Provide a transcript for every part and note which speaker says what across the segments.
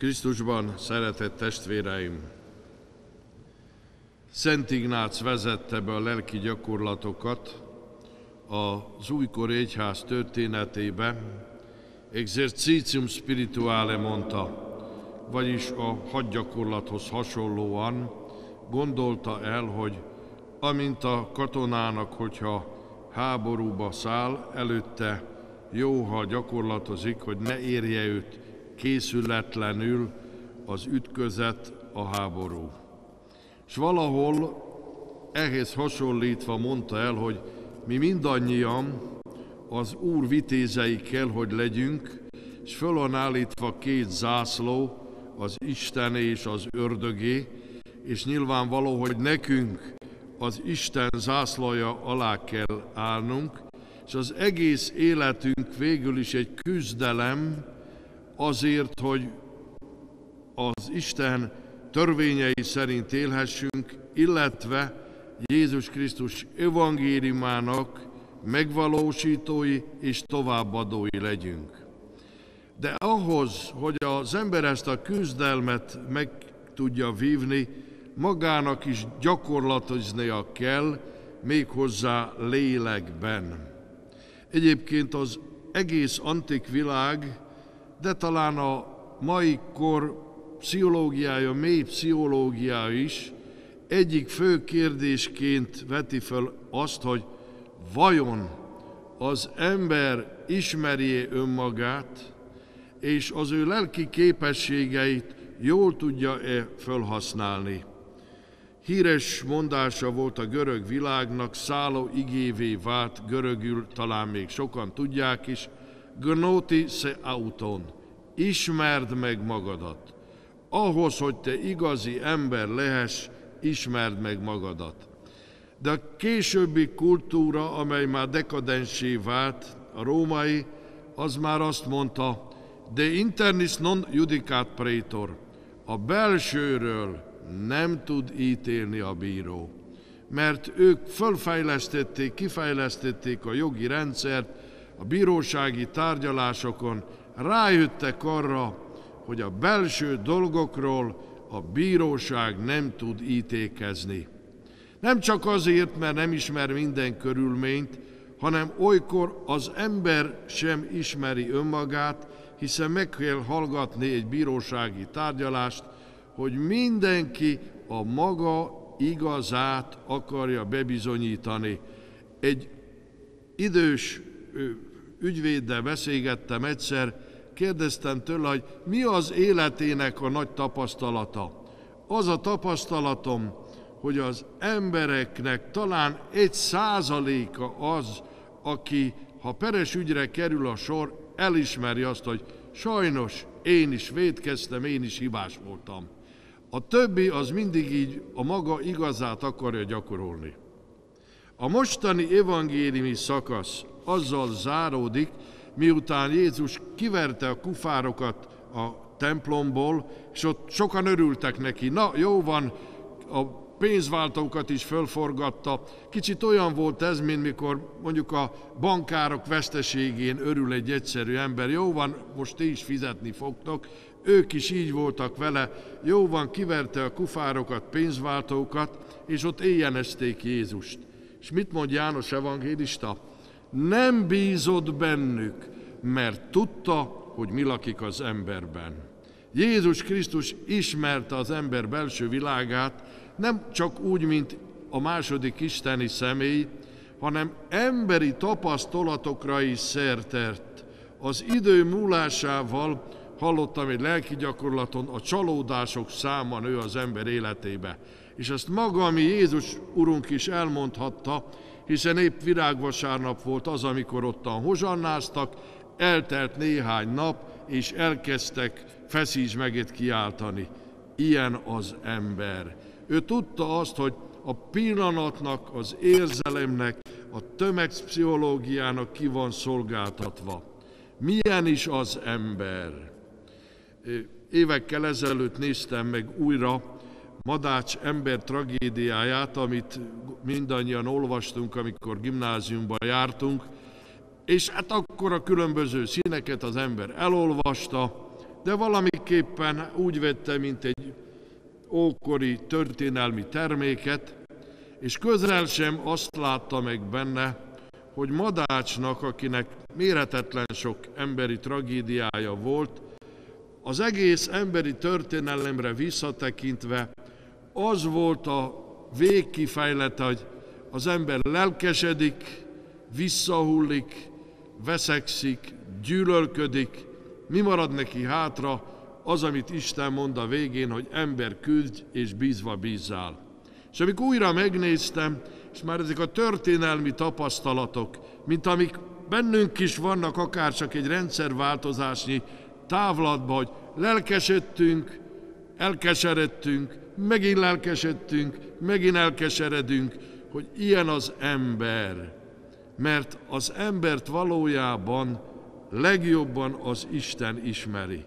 Speaker 1: Krisztusban szeretett testvéreim! Szent Ignác vezette be a lelki gyakorlatokat az újkor egyház történetébe, exercitium spirituale mondta, vagyis a hadgyakorlathoz hasonlóan gondolta el, hogy amint a katonának, hogyha háborúba száll, előtte jó, ha gyakorlatozik, hogy ne érje őt készületlenül az ütközet, a háború. És valahol ehhez hasonlítva mondta el, hogy mi mindannyian az Úr vitézei kell, hogy legyünk, és föl van állítva két zászló, az Isten és az ördögé, és nyilvánvaló, hogy nekünk az Isten zászlaja alá kell állnunk, és az egész életünk végül is egy küzdelem azért, hogy az Isten törvényei szerint élhessünk, illetve Jézus Krisztus evangéliumának megvalósítói és továbbadói legyünk. De ahhoz, hogy az ember ezt a küzdelmet meg tudja vívni, magának is gyakorlatoznia kell, méghozzá lélekben. Egyébként az egész antik világ, de talán a mai kor pszichológiája, mély pszichológiája is egyik fő kérdésként veti fel azt, hogy vajon az ember ismeri önmagát, és az ő lelki képességeit jól tudja-e felhasználni. Híres mondása volt a görög világnak, szálló igévé vált görögül, talán még sokan tudják is, gnoti se auton, ismerd meg magadat. Ahhoz, hogy te igazi ember lehess, ismerd meg magadat. De a későbbi kultúra, amely már dekadensé vált, a római, az már azt mondta, de internis non judicat praetor, a belsőről nem tud ítélni a bíró. Mert ők fölfejlesztették, kifejlesztették a jogi rendszert, a bírósági tárgyalásokon, rájöttek arra, hogy a belső dolgokról a bíróság nem tud ítékezni. Nem csak azért, mert nem ismer minden körülményt, hanem olykor az ember sem ismeri önmagát, hiszen meg kell hallgatni egy bírósági tárgyalást, hogy mindenki a maga igazát akarja bebizonyítani. Egy idős ügyvéddel beszélgettem egyszer, kérdeztem tőle, hogy mi az életének a nagy tapasztalata. Az a tapasztalatom, hogy az embereknek talán egy százaléka az, aki, ha peres ügyre kerül a sor, elismeri azt, hogy sajnos én is védkeztem, én is hibás voltam. A többi az mindig így a maga igazát akarja gyakorolni. A mostani evangéliumi szakasz azzal záródik, miután Jézus kiverte a kufárokat a templomból, és ott sokan örültek neki. Na, jó van, a pénzváltókat is fölforgatta. Kicsit olyan volt ez, mint mikor mondjuk a bankárok veszteségén örül egy egyszerű ember. Jó van, most ti is fizetni fogtok. Ők is így voltak vele. Jó van, kiverte a kufárokat, pénzváltókat, és ott éjjenezték Jézust. És mit mond János evangélista? Nem bízott bennük, mert tudta, hogy mi lakik az emberben. Jézus Krisztus ismerte az ember belső világát, nem csak úgy, mint a második isteni személy, hanem emberi tapasztalatokra is szertert. Az idő múlásával hallottam egy lelki gyakorlaton, a csalódások száma nő az ember életébe. És ezt maga, ami Jézus Urunk is elmondhatta, hiszen épp virágvasárnap volt az, amikor ottan hozsannáztak, eltelt néhány nap, és elkezdtek feszíts meget kiáltani. Ilyen az ember. Ő tudta azt, hogy a pillanatnak, az érzelemnek, a tömegpszichológiának ki van szolgáltatva. Milyen is az ember? Évekkel ezelőtt néztem meg újra Madács ember tragédiáját, amit mindannyian olvastunk, amikor gimnáziumba jártunk, és hát akkor a különböző színeket az ember elolvasta, de valamiképpen úgy vette, mint egy ókori történelmi terméket, és közel sem azt látta meg benne, hogy Madácsnak, akinek méretetlen sok emberi tragédiája volt, az egész emberi történelemre visszatekintve az volt a végkifejlete, hogy az ember lelkesedik, visszahullik, veszekszik, gyűlölködik, mi marad neki hátra? Az, amit Isten mond a végén, hogy ember küldj és bízva bízzál. És amikor újra megnéztem, és már ezek a történelmi tapasztalatok, mint amik bennünk is vannak, akár csak egy rendszerváltozásnyi távlatban, hogy lelkesedtünk, elkeseredtünk, megint lelkesedtünk, megint elkeseredünk, hogy ilyen az ember. Mert az embert valójában legjobban az Isten ismeri.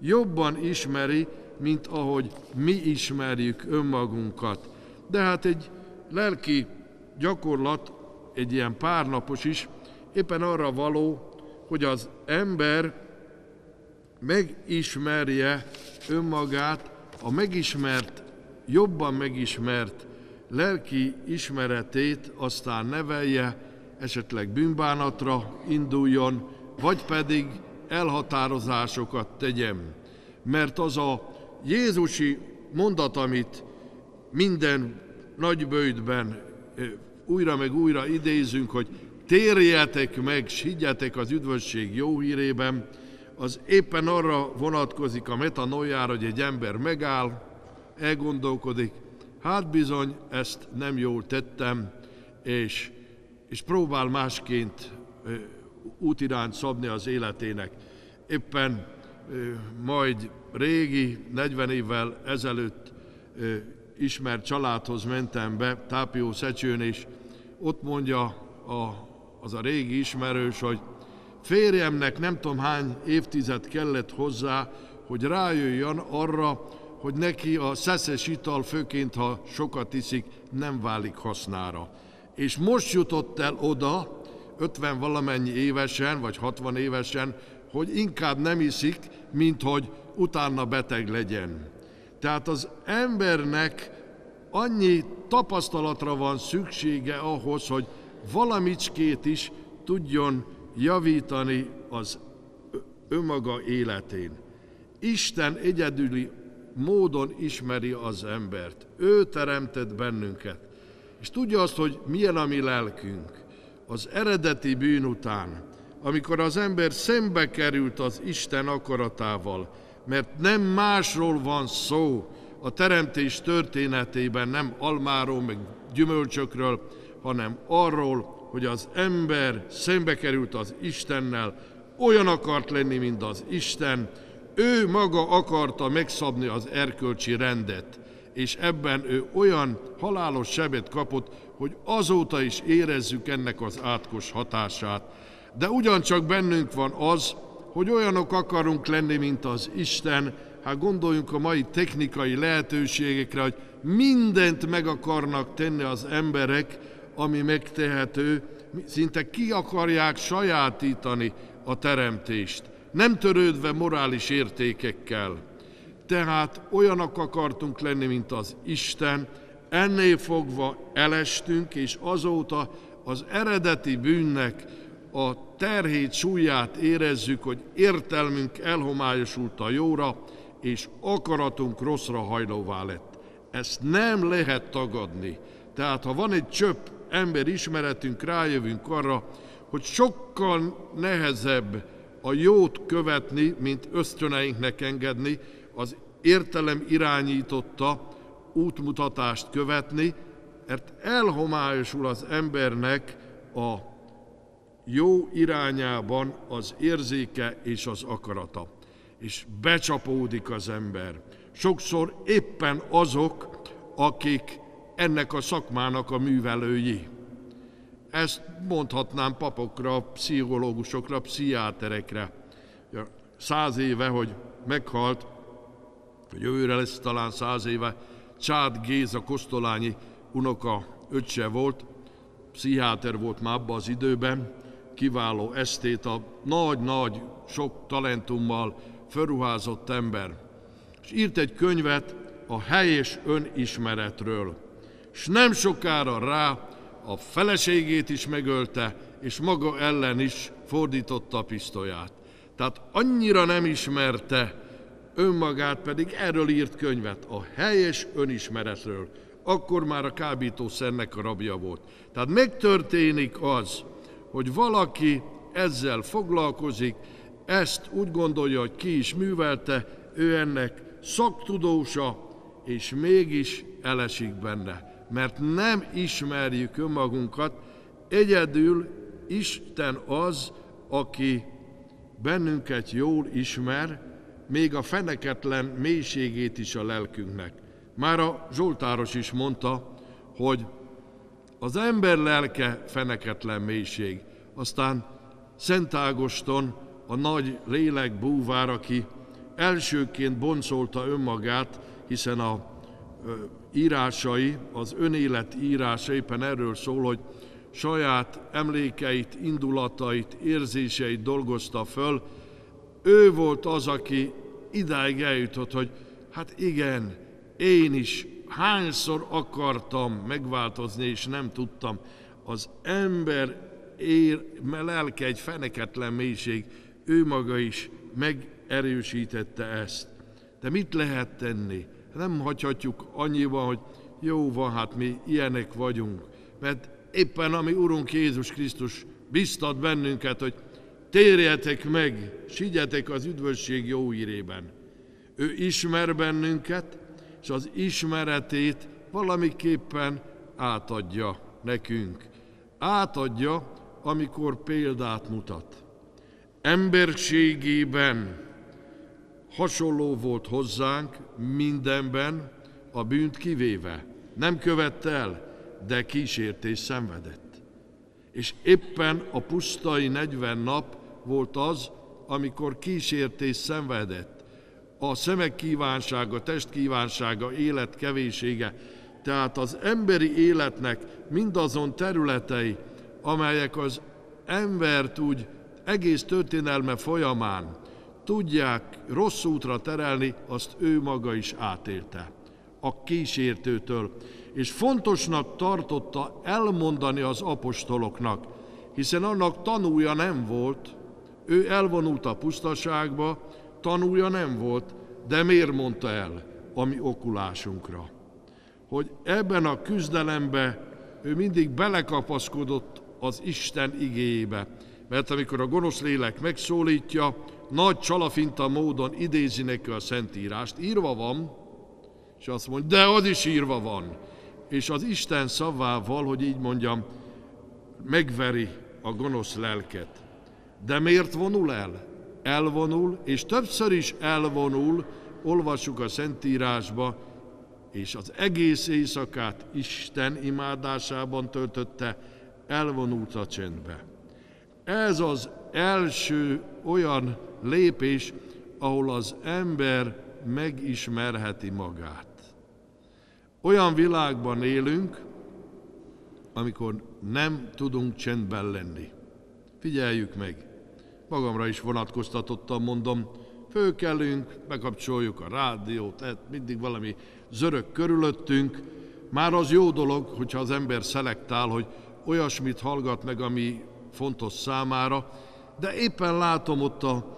Speaker 1: Jobban ismeri, mint ahogy mi ismerjük önmagunkat. De hát egy lelki gyakorlat, egy ilyen párnapos is, éppen arra való, hogy az ember megismerje önmagát, a megismert, jobban megismert lelki ismeretét aztán nevelje, esetleg bűnbánatra induljon, vagy pedig elhatározásokat tegyem. Mert az a Jézusi mondat, amit minden nagybőjtben újra meg újra idézünk, hogy térjetek meg, higgyetek az üdvösség jó hírében, az éppen arra vonatkozik a metanoiára, hogy egy ember megáll, elgondolkodik, hát bizony ezt nem jól tettem, és, és próbál másként útirányt szabni az életének. Éppen majd régi, 40 évvel ezelőtt ismert családhoz mentem be, Tápió Szecsőn, és ott mondja a, az a régi ismerős, hogy férjemnek nem tudom hány évtized kellett hozzá, hogy rájöjjön arra, hogy neki a szeszes ital, főként ha sokat iszik, nem válik hasznára. És most jutott el oda, 50 valamennyi évesen, vagy 60 évesen, hogy inkább nem iszik, mint hogy utána beteg legyen. Tehát az embernek annyi tapasztalatra van szüksége ahhoz, hogy valamicskét is tudjon javítani az önmaga életén. Isten egyedüli módon ismeri az embert. Ő teremtett bennünket. És tudja azt, hogy milyen a mi lelkünk az eredeti bűn után, amikor az ember szembe került az Isten akaratával, mert nem másról van szó a teremtés történetében, nem almáról, meg gyümölcsökről, hanem arról, hogy az ember szembe került az Istennel, olyan akart lenni, mint az Isten, ő maga akarta megszabni az erkölcsi rendet, és ebben ő olyan halálos sebet kapott, hogy azóta is érezzük ennek az átkos hatását. De ugyancsak bennünk van az, hogy olyanok akarunk lenni, mint az Isten, hát gondoljunk a mai technikai lehetőségekre, hogy mindent meg akarnak tenni az emberek, ami megtehető, szinte ki akarják sajátítani a teremtést, nem törődve morális értékekkel. Tehát olyanok akartunk lenni, mint az Isten, ennél fogva elestünk, és azóta az eredeti bűnnek a terhét, súlyát érezzük, hogy értelmünk elhomályosult a jóra, és akaratunk rosszra hajlóvá lett. Ezt nem lehet tagadni. Tehát ha van egy csöpp ember ismeretünk, rájövünk arra, hogy sokkal nehezebb a jót követni, mint ösztöneinknek engedni, az értelem irányította útmutatást követni, mert elhomályosul az embernek a jó irányában az érzéke és az akarata. És becsapódik az ember. Sokszor éppen azok, akik ennek a szakmának a művelői. Ezt mondhatnám papokra, pszichológusokra, pszichiáterekre. Száz éve, hogy meghalt, hogy jövőre lesz talán száz éve, Csád Géza Kosztolányi unoka öccse volt, pszichiáter volt már abban az időben, kiváló esztéta, nagy-nagy, sok talentummal, felruházott ember. És írt egy könyvet a helyes önismeretről. És nem sokára rá a feleségét is megölte, és maga ellen is fordította a pisztolyát. Tehát annyira nem ismerte önmagát, pedig erről írt könyvet, a helyes önismeretről. Akkor már a kábítószernek a rabja volt. Tehát megtörténik az, hogy valaki ezzel foglalkozik, ezt úgy gondolja, hogy ki is művelte, ő ennek szaktudósa, és mégis elesik benne. Mert nem ismerjük önmagunkat, egyedül Isten az, aki bennünket jól ismer, még a feneketlen mélységét is a lelkünknek. Már a Zsoltáros is mondta, hogy az ember lelke feneketlen mélység. Aztán Szent Ágoston, a nagy lélek búvár, aki elsőként boncolta önmagát, hiszen a írásai, az önélet írása éppen erről szól, hogy saját emlékeit, indulatait, érzéseit dolgozta föl. Ő volt az, aki idáig eljutott, hogy hát igen, én is hányszor akartam megváltozni, és nem tudtam. Az ember ér, lelke egy feneketlen mélység, ő maga is megerősítette ezt. De mit lehet tenni? Nem hagyhatjuk annyiban, hogy jó van, hát mi ilyenek vagyunk. Mert éppen ami Urunk Jézus Krisztus biztat bennünket, hogy térjetek meg, sigyetek az üdvösség jó írében. Ő ismer bennünket, és az ismeretét valamiképpen átadja nekünk. Átadja, amikor példát mutat. Emberségében hasonló volt hozzánk mindenben, a bűnt kivéve. Nem követte el, de kísértés szenvedett. És éppen a pusztai 40 nap volt az, amikor kísértés szenvedett. A szemek kívánsága, test kívánsága, élet kevésége, tehát az emberi életnek mindazon területei, amelyek az embert úgy egész történelme folyamán tudják rossz útra terelni, azt ő maga is átélte a kísértőtől, és fontosnak tartotta elmondani az apostoloknak, hiszen annak tanúja nem volt, ő elvonult a pusztaságba, tanúja nem volt, de miért mondta el a mi okulásunkra? Hogy ebben a küzdelemben ő mindig belekapaszkodott az Isten igéjébe, mert amikor a gonosz lélek megszólítja, nagy csalafinta módon idézi neki a Szentírást, írva van, és azt mondja, de az is írva van. És az Isten szavával, hogy így mondjam, megveri a gonosz lelket. De miért vonul el? Elvonul, és többször is elvonul, olvassuk a Szentírásba, és az egész éjszakát Isten imádásában töltötte, elvonult a csendbe. Ez az első olyan lépés, ahol az ember megismerheti magát. Olyan világban élünk, amikor nem tudunk csendben lenni. Figyeljük meg, magamra is vonatkoztatottan mondom, főkelünk, bekapcsoljuk a rádiót, tehát mindig valami zörög körülöttünk. Már az jó dolog, hogyha az ember szelektál, hogy olyasmit hallgat meg, ami fontos számára, de éppen látom ott a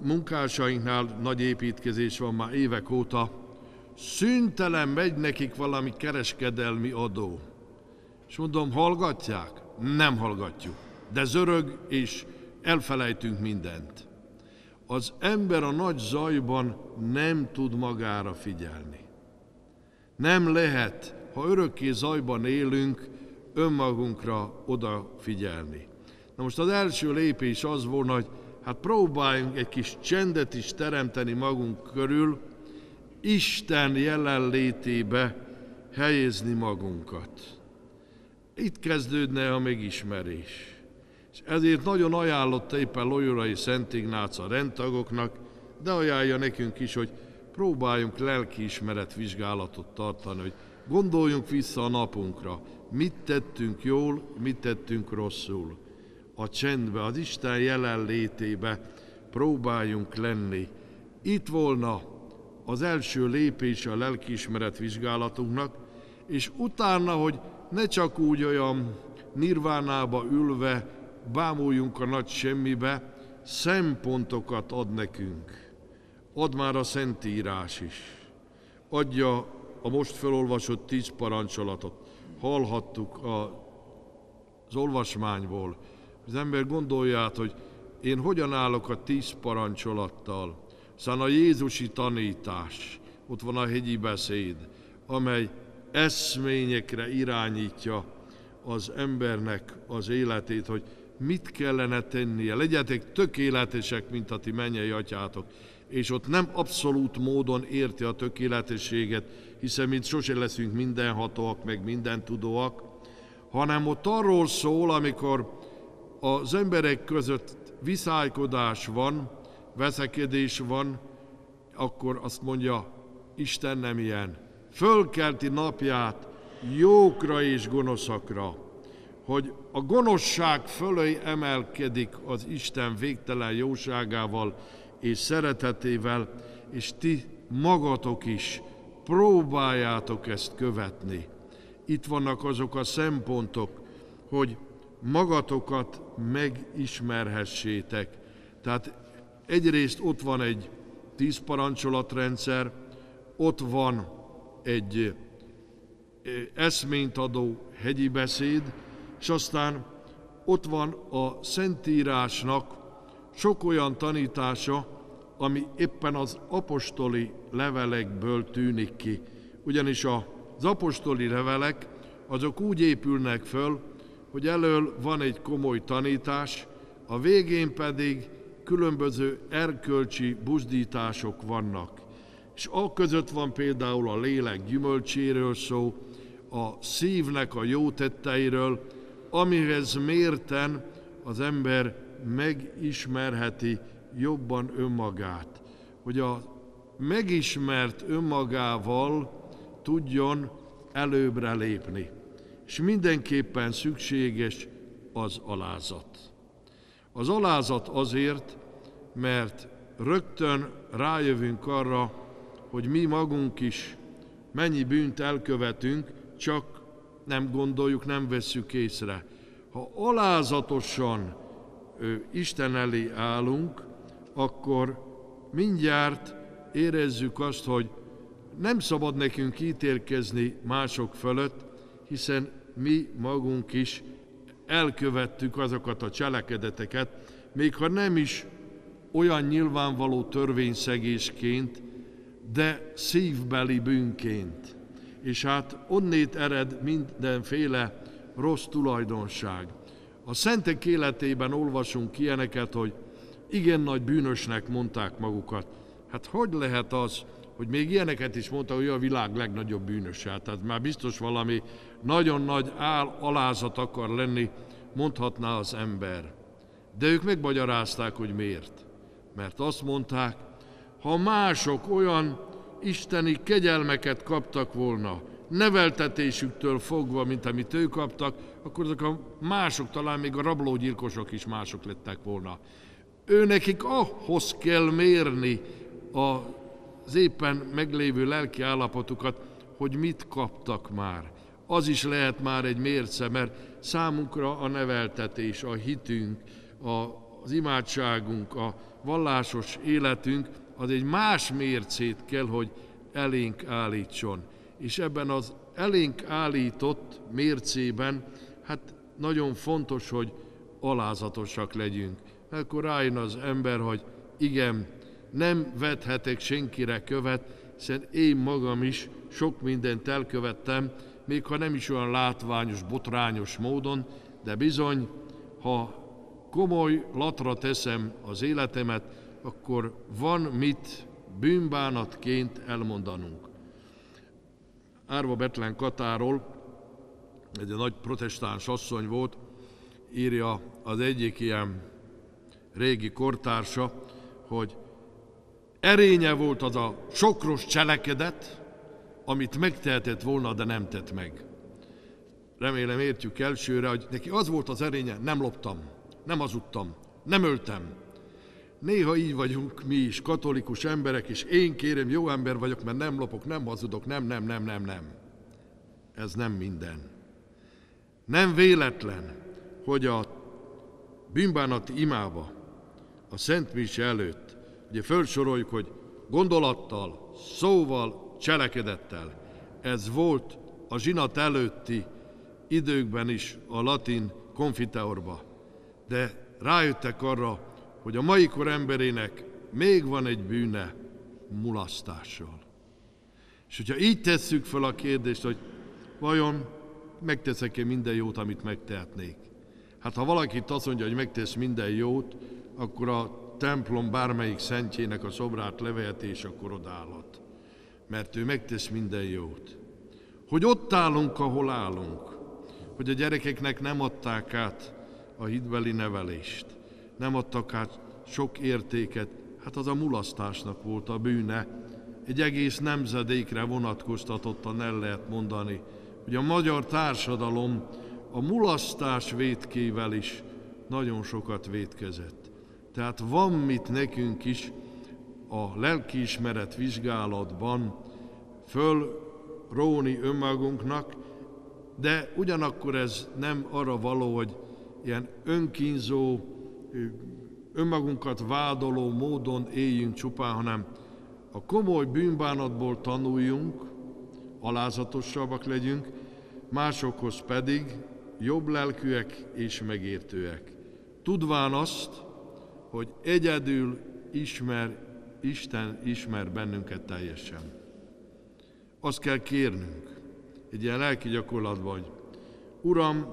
Speaker 1: munkásainknál nagy építkezés van már évek óta, szüntelen megy nekik valami kereskedelmi adó. És mondom, hallgatják? Nem hallgatjuk. De zörög, és elfelejtünk mindent. Az ember a nagy zajban nem tud magára figyelni. Nem lehet, ha örökké zajban élünk, önmagunkra odafigyelni. Na most az első lépés az volna, hogy hát próbáljunk egy kis csendet is teremteni magunk körül, Isten jelenlétébe helyezni magunkat. Itt kezdődne a megismerés. És ezért nagyon ajánlotta éppen Loyolai Szent Ignác a rendtagoknak, de ajánlja nekünk is, hogy próbáljunk lelkiismeret vizsgálatot tartani, hogy gondoljunk vissza a napunkra, mit tettünk jól, mit tettünk rosszul a csendbe, az Isten jelenlétébe próbáljunk lenni, itt volna az első lépése a lelkiismeret vizsgálatunknak, és utána, hogy ne csak úgy olyan nirvánába ülve bámuljunk a nagy semmibe, szempontokat ad nekünk. Ad már a Szentírás is. Adja a most felolvasott tíz parancsolatot. Hallhattuk az olvasmányból. Az ember gondolja hogy én hogyan állok a tíz parancsolattal. Szóval a Jézusi tanítás, ott van a hegyi beszéd, amely eszményekre irányítja az embernek az életét, hogy mit kellene tennie. Legyetek tökéletesek, mint a ti mennyei atyátok. És ott nem abszolút módon érti a tökéletességet, hiszen mi sose leszünk mindenhatóak, meg minden tudóak, hanem ott arról szól, amikor az emberek között viszálykodás van, veszekedés van, akkor azt mondja, Isten nem ilyen. Fölkelti napját jókra és gonoszakra, hogy a gonoszság fölé emelkedik az Isten végtelen jóságával és szeretetével, és ti magatok is próbáljátok ezt követni. Itt vannak azok a szempontok, hogy magatokat megismerhessétek. Tehát egyrészt ott van egy tíz parancsolatrendszer, ott van egy eszményt adó hegyi beszéd, és aztán ott van a Szentírásnak sok olyan tanítása, ami éppen az apostoli levelekből tűnik ki. Ugyanis az apostoli levelek azok úgy épülnek föl, hogy elől van egy komoly tanítás, a végén pedig különböző erkölcsi buzdítások vannak. És a között van például a lélek gyümölcséről szó, a szívnek a jó tetteiről, amihez mérten az ember megismerheti jobban önmagát. Hogy a megismert önmagával tudjon előbbre lépni és mindenképpen szükséges az alázat. Az alázat azért, mert rögtön rájövünk arra, hogy mi magunk is mennyi bűnt elkövetünk, csak nem gondoljuk, nem vesszük észre. Ha alázatosan ő, Isten elé állunk, akkor mindjárt érezzük azt, hogy nem szabad nekünk ítélkezni mások fölött, hiszen mi magunk is elkövettük azokat a cselekedeteket, még ha nem is olyan nyilvánvaló törvényszegésként, de szívbeli bűnként. És hát onnét ered mindenféle rossz tulajdonság. A szentek életében olvasunk ilyeneket, hogy igen nagy bűnösnek mondták magukat. Hát hogy lehet az, hogy még ilyeneket is mondta, hogy a világ legnagyobb bűnöse. Tehát már biztos valami nagyon nagy áll, alázat akar lenni, mondhatná az ember. De ők megmagyarázták, hogy miért. Mert azt mondták, ha mások olyan isteni kegyelmeket kaptak volna, neveltetésüktől fogva, mint amit ők kaptak, akkor azok a mások, talán még a rablógyilkosok is mások lettek volna. Ő nekik ahhoz kell mérni a az éppen meglévő lelki állapotukat, hogy mit kaptak már. Az is lehet már egy mérce, mert számunkra a neveltetés, a hitünk, a, az imádságunk, a vallásos életünk az egy más mércét kell, hogy elénk állítson. És ebben az elénk állított mércében, hát nagyon fontos, hogy alázatosak legyünk. Akkor rájön az ember, hogy igen, nem vethetek senkire követ, hiszen én magam is sok mindent elkövettem, még ha nem is olyan látványos, botrányos módon, de bizony, ha komoly latra teszem az életemet, akkor van mit bűnbánatként elmondanunk. Árva Betlen Katáról, egy nagy protestáns asszony volt, írja az egyik ilyen régi kortársa, hogy Erénye volt az a sokros cselekedet, amit megtehetett volna, de nem tett meg. Remélem értjük elsőre, hogy neki az volt az erénye, nem loptam, nem hazudtam, nem öltem. Néha így vagyunk mi is, katolikus emberek, és én kérem, jó ember vagyok, mert nem lopok, nem hazudok, nem, nem, nem, nem, nem. Ez nem minden. Nem véletlen, hogy a bűnbánati imába, a Szent Mise előtt, ugye felsoroljuk, hogy gondolattal, szóval, cselekedettel. Ez volt a zsinat előtti időkben is a latin konfiteorba. De rájöttek arra, hogy a mai kor emberének még van egy bűne mulasztással. És hogyha így tesszük fel a kérdést, hogy vajon megteszek-e minden jót, amit megtehetnék? Hát ha valaki azt mondja, hogy megtesz minden jót, akkor a templom bármelyik szentjének a szobrát leveheti, és akkor odállhat. Mert ő megtesz minden jót. Hogy ott állunk, ahol állunk. Hogy a gyerekeknek nem adták át a hitbeli nevelést nem adtak át sok értéket, hát az a mulasztásnak volt a bűne. Egy egész nemzedékre vonatkoztatottan el lehet mondani, hogy a magyar társadalom a mulasztás vétkével is nagyon sokat vétkezett. Tehát van mit nekünk is a lelkiismeret vizsgálatban fölróni önmagunknak, de ugyanakkor ez nem arra való, hogy ilyen önkínzó, önmagunkat vádoló módon éljünk csupán, hanem a komoly bűnbánatból tanuljunk, alázatosabbak legyünk, másokhoz pedig jobb lelkűek és megértőek. Tudván azt, hogy egyedül ismer, Isten ismer bennünket teljesen. Azt kell kérnünk, egy ilyen lelki gyakorlatban, hogy Uram,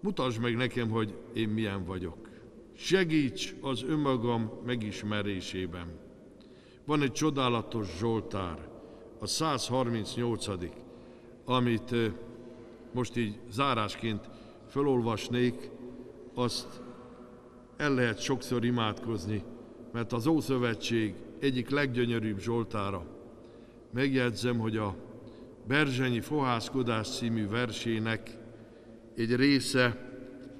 Speaker 1: mutasd meg nekem, hogy én milyen vagyok. Segíts az önmagam megismerésében. Van egy csodálatos Zsoltár, a 138 amit most így zárásként felolvasnék, azt el lehet sokszor imádkozni, mert az Ószövetség egyik leggyönyörűbb Zsoltára. Megjegyzem, hogy a Berzsenyi Fohászkodás című versének egy része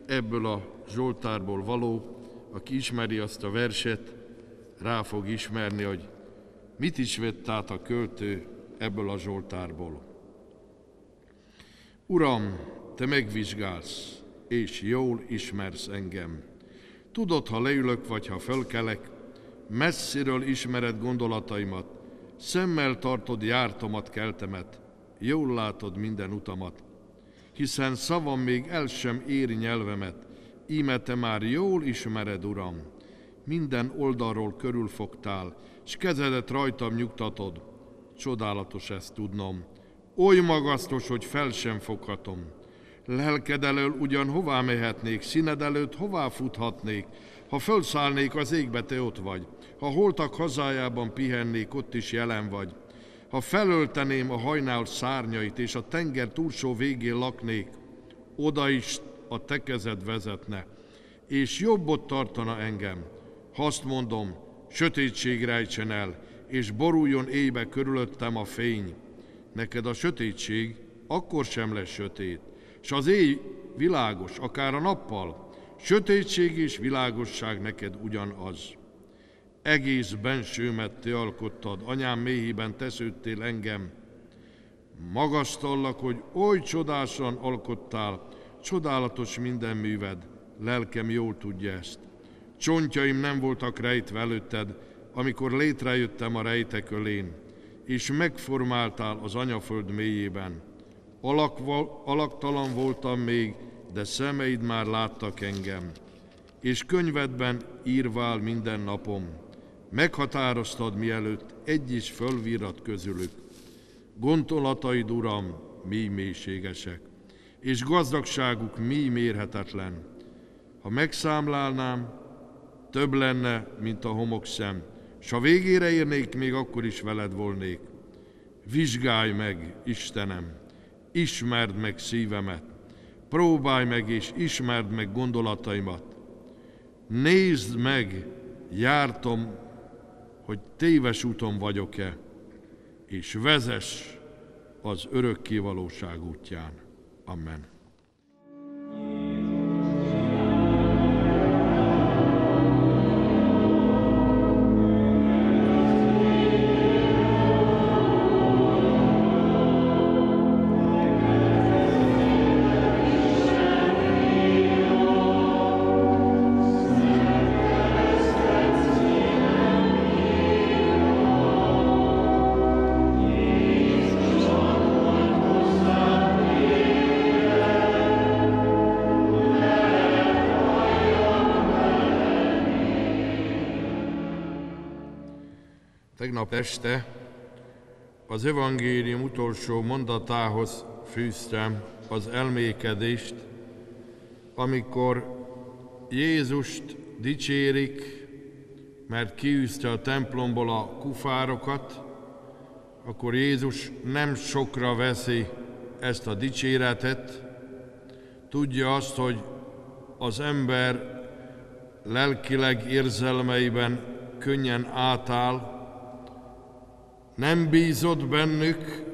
Speaker 1: ebből a Zsoltárból való, aki ismeri azt a verset, rá fog ismerni, hogy mit is vett át a költő ebből a Zsoltárból. Uram, te megvizsgálsz, és jól ismersz engem. Tudod, ha leülök, vagy ha fölkelek, messziről ismered gondolataimat, szemmel tartod jártomat, keltemet, jól látod minden utamat hiszen szavam még el sem éri nyelvemet, íme te már jól ismered, Uram. Minden oldalról körülfogtál, s kezedet rajtam nyugtatod. Csodálatos ezt tudnom. Oly magasztos, hogy fel sem foghatom. Lelked elől ugyan hová mehetnék, színed előtt hová futhatnék, ha fölszállnék az égbe, te ott vagy. Ha holtak hazájában pihennék, ott is jelen vagy. Ha felölteném a hajnál szárnyait, és a tenger túlsó végén laknék, oda is a te kezed vezetne, és jobbot tartana engem. Ha azt mondom, sötétség rejtsen el, és boruljon éjbe körülöttem a fény. Neked a sötétség akkor sem lesz sötét, s az éj világos, akár a nappal, sötétség és világosság neked ugyanaz egész bensőmet te alkottad, anyám méhében tesződtél engem. Magasztallak, hogy oly csodásan alkottál, csodálatos minden műved, lelkem jól tudja ezt. Csontjaim nem voltak rejtve előtted, amikor létrejöttem a rejtek és megformáltál az anyaföld mélyében. Alakval, alaktalan voltam még, de szemeid már láttak engem, és könyvedben írvál minden napom Meghatároztad, mielőtt egy is fölvírat közülük. Gondolataid, Uram, mi mélységesek, és gazdagságuk mi mérhetetlen. Ha megszámlálnám, több lenne, mint a homokszem, s ha végére érnék, még akkor is veled volnék. Vizsgálj meg, Istenem, ismerd meg szívemet, próbálj meg és ismerd meg gondolataimat. Nézd meg, jártom hogy téves úton vagyok-e, és vezes az örökkévalóság útján. Amen. Tegnap este az evangélium utolsó mondatához fűztem az elmékedést, amikor Jézust dicsérik, mert kiűzte a templomból a kufárokat, akkor Jézus nem sokra veszi ezt a dicséretet, tudja azt, hogy az ember lelkileg érzelmeiben könnyen átáll, nem bízott bennük,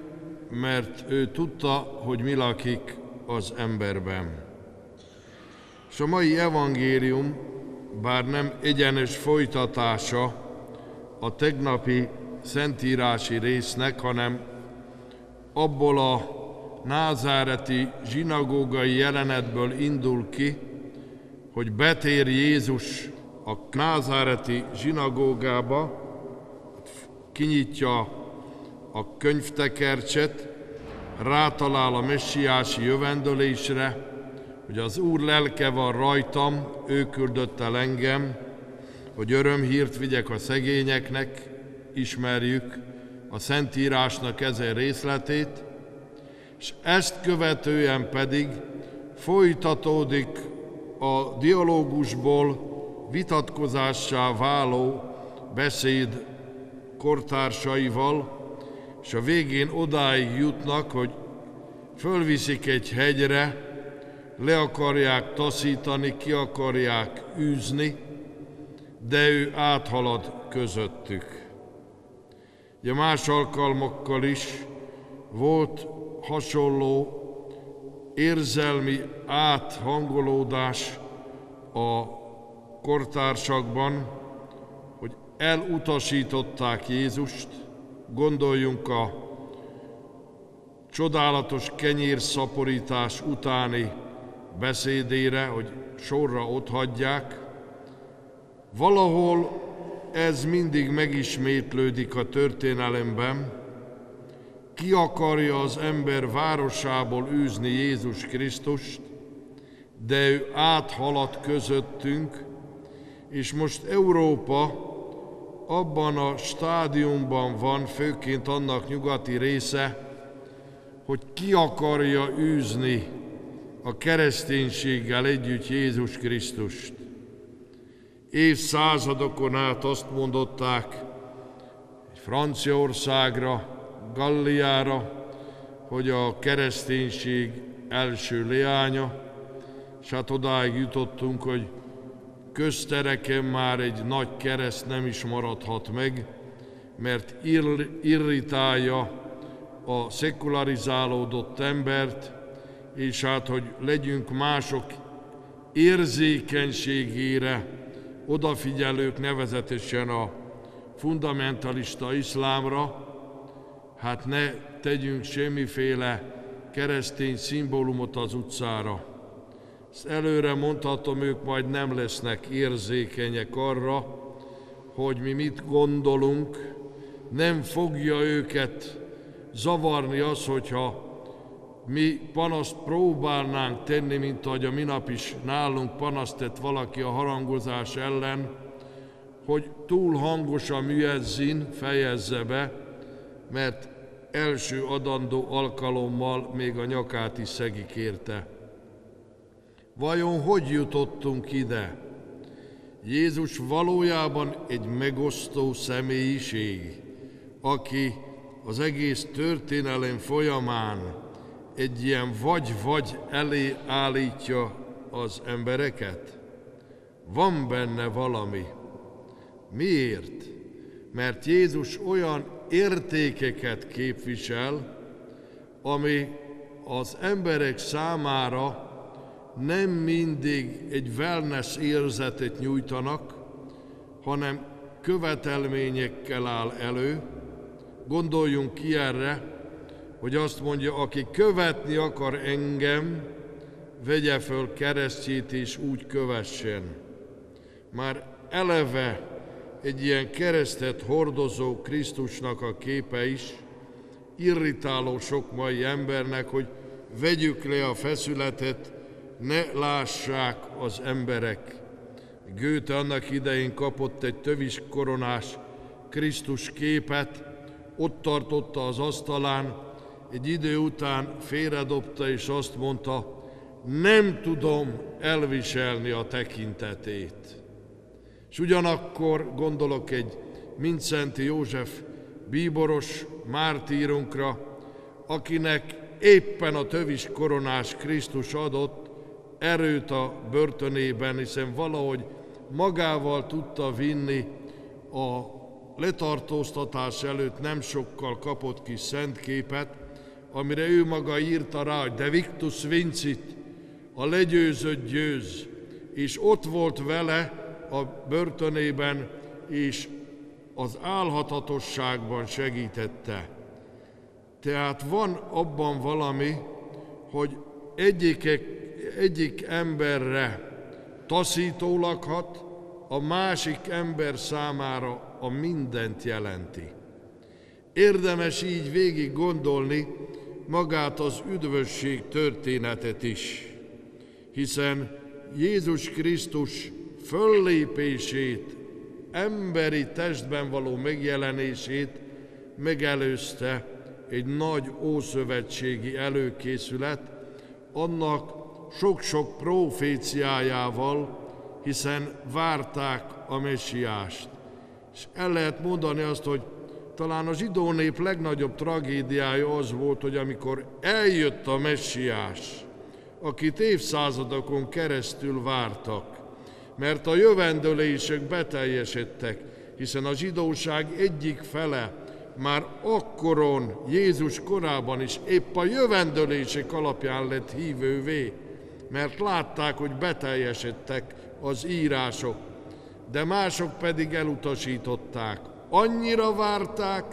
Speaker 1: mert ő tudta, hogy mi lakik az emberben. És a mai evangélium, bár nem egyenes folytatása a tegnapi szentírási résznek, hanem abból a názáreti zsinagógai jelenetből indul ki, hogy betér Jézus a názáreti zsinagógába, kinyitja a könyvtekercset, rátalál a messiási jövendőlésre, hogy az Úr lelke van rajtam, ő küldött el engem, hogy örömhírt vigyek a szegényeknek, ismerjük a Szentírásnak ezen részletét, és ezt követően pedig folytatódik a dialógusból vitatkozássá váló beszéd kortársaival, és a végén odáig jutnak, hogy fölviszik egy hegyre, le akarják taszítani, ki akarják űzni, de ő áthalad közöttük. Ugye más alkalmakkal is volt hasonló érzelmi áthangolódás a kortársakban, elutasították Jézust, gondoljunk a csodálatos kenyérszaporítás utáni beszédére, hogy sorra hagyják. Valahol ez mindig megismétlődik a történelemben, ki akarja az ember városából űzni Jézus Krisztust, de ő áthalad közöttünk, és most Európa abban a stádiumban van, főként annak nyugati része, hogy ki akarja űzni a kereszténységgel együtt Jézus Krisztust. Évszázadokon át azt mondották Franciaországra, Galliára, hogy a kereszténység első leánya, és hát odáig jutottunk, hogy köztereken már egy nagy kereszt nem is maradhat meg, mert irritálja a szekularizálódott embert, és hát, hogy legyünk mások érzékenységére odafigyelők, nevezetesen a fundamentalista iszlámra, hát ne tegyünk semmiféle keresztény szimbólumot az utcára. Ezt előre mondhatom, ők majd nem lesznek érzékenyek arra, hogy mi mit gondolunk, nem fogja őket zavarni az, hogyha mi panaszt próbálnánk tenni, mint ahogy a minap is nálunk panaszt tett valaki a harangozás ellen, hogy túl hangosan műezzin, fejezze be, mert első adandó alkalommal még a nyakát is szegi kérte. Vajon hogy jutottunk ide? Jézus valójában egy megosztó személyiség, aki az egész történelem folyamán egy ilyen vagy-vagy elé állítja az embereket? Van benne valami. Miért? Mert Jézus olyan értékeket képvisel, ami az emberek számára nem mindig egy wellness érzetet nyújtanak, hanem követelményekkel áll elő. Gondoljunk ki erre, hogy azt mondja, aki követni akar engem, vegye föl keresztjét és úgy kövessen. Már eleve egy ilyen keresztet hordozó Krisztusnak a képe is irritáló sok mai embernek, hogy vegyük le a feszületet, ne lássák az emberek. Gőte annak idején kapott egy tövis koronás Krisztus képet, ott tartotta az asztalán, egy idő után félredobta és azt mondta, nem tudom elviselni a tekintetét. És ugyanakkor gondolok egy Mincenti József bíboros mártírunkra, akinek éppen a tövis koronás Krisztus adott erőt a börtönében, hiszen valahogy magával tudta vinni a letartóztatás előtt nem sokkal kapott kis szentképet, amire ő maga írta rá, hogy de Victus Vincit, a legyőzött győz, és ott volt vele a börtönében, és az álhatatosságban segítette. Tehát van abban valami, hogy egyik, egyik emberre taszítólag hat, a másik ember számára a mindent jelenti. Érdemes így végig gondolni magát az üdvösség történetet is, hiszen Jézus Krisztus föllépését, emberi testben való megjelenését megelőzte egy nagy ószövetségi előkészület, annak sok-sok proféciájával, hiszen várták a messiást. És el lehet mondani azt, hogy talán a zsidó nép legnagyobb tragédiája az volt, hogy amikor eljött a messiás, akit évszázadokon keresztül vártak, mert a jövendőlések beteljesedtek, hiszen a zsidóság egyik fele már akkoron, Jézus korában is épp a jövendőlések alapján lett hívővé, mert látták, hogy beteljesedtek az írások, de mások pedig elutasították. Annyira várták,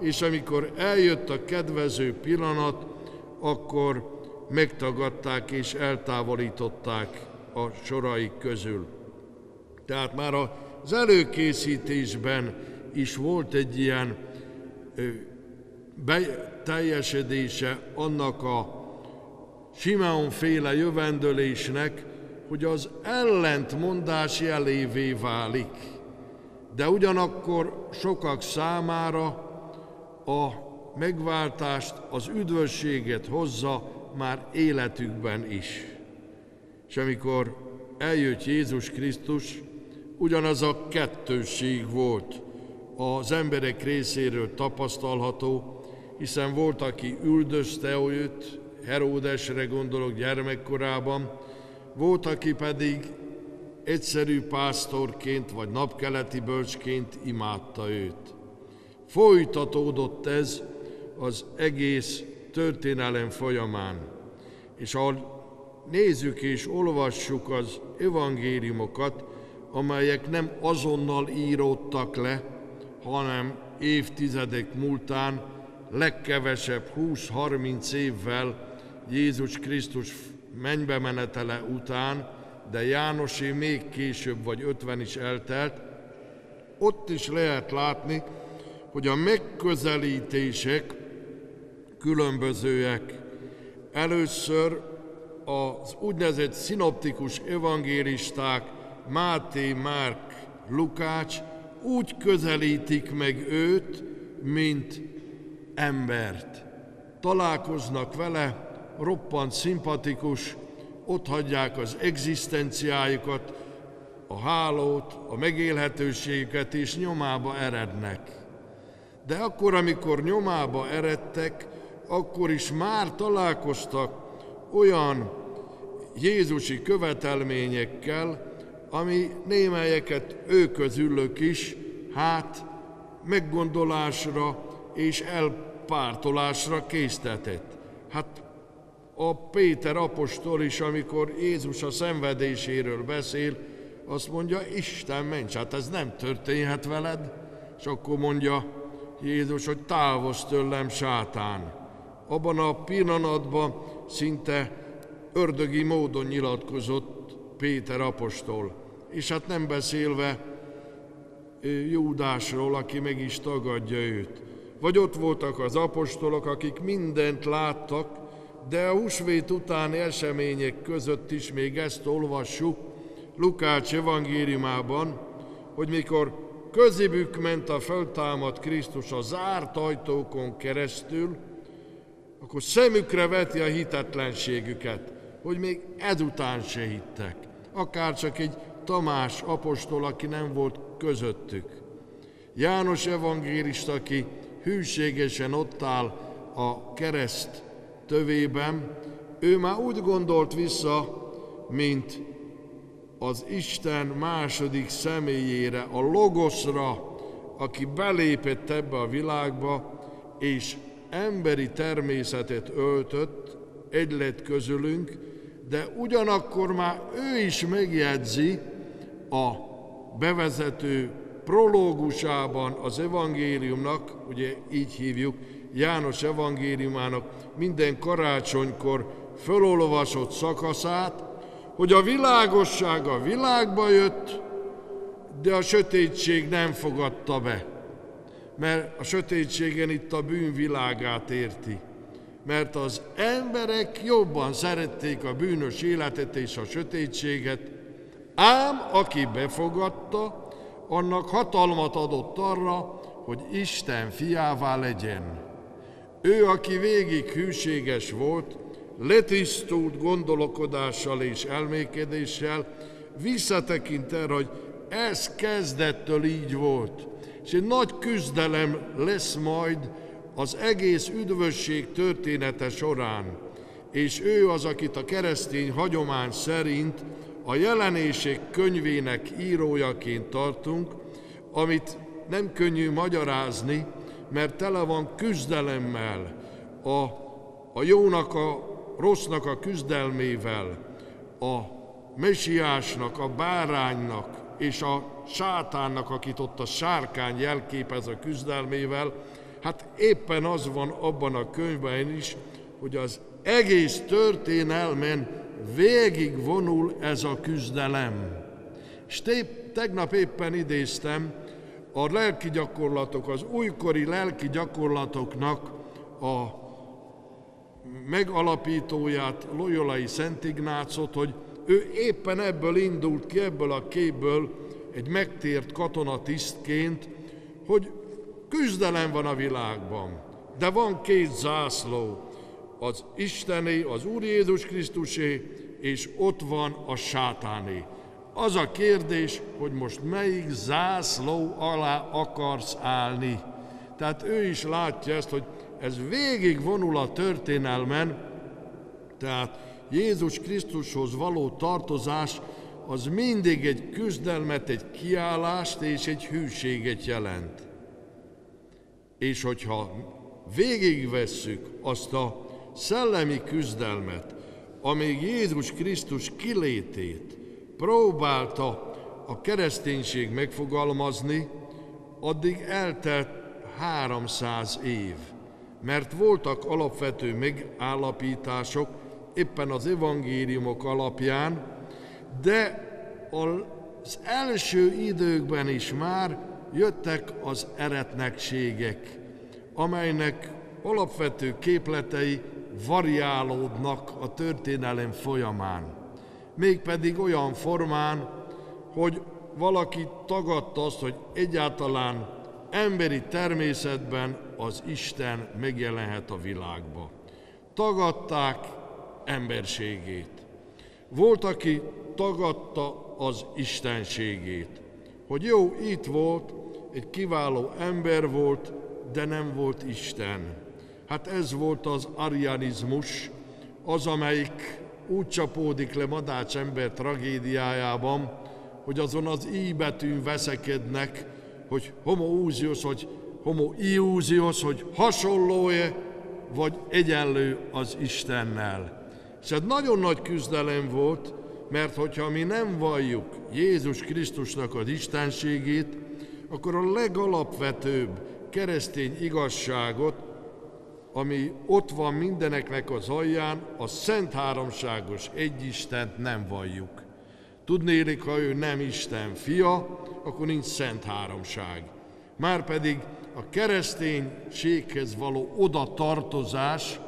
Speaker 1: és amikor eljött a kedvező pillanat, akkor megtagadták és eltávolították a soraik közül. Tehát már az előkészítésben is volt egy ilyen beteljesedése annak a Simeon féle jövendőlésnek, hogy az ellentmondás jelévé válik. De ugyanakkor sokak számára a megváltást, az üdvösséget hozza már életükben is. És amikor eljött Jézus Krisztus, ugyanaz a kettősség volt az emberek részéről tapasztalható, hiszen volt, aki üldözte őt, Heródesre gondolok gyermekkorában, volt, aki pedig egyszerű pásztorként vagy napkeleti bölcsként imádta őt. Folytatódott ez az egész történelem folyamán. És ahol nézzük és olvassuk az evangéliumokat, amelyek nem azonnal íródtak le, hanem évtizedek múltán, legkevesebb 20-30 évvel Jézus Krisztus mennybe menetele után, de Jánosé még később vagy 50 is eltelt, ott is lehet látni, hogy a megközelítések különbözőek. Először az úgynevezett szinoptikus evangélisták Máté, Márk, Lukács úgy közelítik meg őt, mint embert. Találkoznak vele, roppant szimpatikus, ott hagyják az egzisztenciájukat, a hálót, a megélhetőségüket, és nyomába erednek. De akkor, amikor nyomába eredtek, akkor is már találkoztak olyan Jézusi követelményekkel, ami némelyeket ő közülök is, hát meggondolásra és elpártolásra késztetett. Hát a Péter apostol is, amikor Jézus a szenvedéséről beszél, azt mondja, Isten ments, hát ez nem történhet veled. És akkor mondja Jézus, hogy távozz tőlem, sátán. Abban a pillanatban szinte ördögi módon nyilatkozott Péter apostol. És hát nem beszélve Júdásról, aki meg is tagadja őt. Vagy ott voltak az apostolok, akik mindent láttak, de a húsvét utáni események között is még ezt olvassuk Lukács evangéliumában, hogy mikor közébük ment a föltámadt Krisztus a zárt ajtókon keresztül, akkor szemükre veti a hitetlenségüket, hogy még ezután se hittek. Akár csak egy Tamás apostol, aki nem volt közöttük. János evangélista, aki hűségesen ott áll a kereszt tövében, ő már úgy gondolt vissza, mint az Isten második személyére, a Logoszra, aki belépett ebbe a világba, és emberi természetet öltött, egy lett közülünk, de ugyanakkor már ő is megjegyzi a bevezető prológusában az evangéliumnak, ugye így hívjuk, János evangéliumának minden karácsonykor fölolvasott szakaszát, hogy a világosság a világba jött, de a sötétség nem fogadta be. Mert a sötétségen itt a bűnvilágát érti. Mert az emberek jobban szerették a bűnös életet és a sötétséget, ám aki befogadta, annak hatalmat adott arra, hogy Isten fiává legyen. Ő, aki végig hűséges volt, letisztult gondolkodással és elmékedéssel, visszatekint erre, hogy ez kezdettől így volt. És egy nagy küzdelem lesz majd az egész üdvösség története során. És ő az, akit a keresztény hagyomány szerint a jelenések könyvének írójaként tartunk, amit nem könnyű magyarázni, mert tele van küzdelemmel, a, a jónak a rossznak a küzdelmével, a mesiásnak, a báránynak és a sátánnak, akit ott a sárkány jelképez a küzdelmével, hát éppen az van abban a könyvben is, hogy az egész történelmen végig vonul ez a küzdelem. És tegnap éppen idéztem a lelki gyakorlatok, az újkori lelki gyakorlatoknak a megalapítóját, Loyolai Szent Ignácot, hogy ő éppen ebből indult ki, ebből a képből egy megtért katonatisztként, hogy küzdelem van a világban, de van két zászló, az Istené, az Úr Jézus Krisztusé, és ott van a sátáné. Az a kérdés, hogy most melyik zászló alá akarsz állni. Tehát ő is látja ezt, hogy ez végig vonul a történelmen, tehát Jézus Krisztushoz való tartozás az mindig egy küzdelmet, egy kiállást és egy hűséget jelent. És hogyha végigvesszük azt a szellemi küzdelmet, amíg Jézus Krisztus kilétét próbálta a kereszténység megfogalmazni, addig eltelt 300 év mert voltak alapvető megállapítások éppen az evangéliumok alapján, de az első időkben is már jöttek az eretnekségek, amelynek alapvető képletei variálódnak a történelem folyamán. Mégpedig olyan formán, hogy valaki tagadta azt, hogy egyáltalán emberi természetben az Isten megjelenhet a világba. Tagadták emberségét. Volt, aki tagadta az istenségét. Hogy jó, itt volt, egy kiváló ember volt, de nem volt Isten. Hát ez volt az arianizmus, az, amelyik úgy csapódik le Madács ember tragédiájában, hogy azon az i betűn veszekednek, hogy homoúziós, hogy homoiúziós, hogy hasonló-e, vagy egyenlő az Istennel. És ez nagyon nagy küzdelem volt, mert hogyha mi nem valljuk Jézus Krisztusnak az istenségét, akkor a legalapvetőbb keresztény igazságot, ami ott van mindeneknek az alján, a Szent Háromságos Egyistent nem valljuk. Tudnélik, ha ő nem Isten fia, akkor nincs Szent Háromság. Márpedig a kereszténységhez való oda tartozás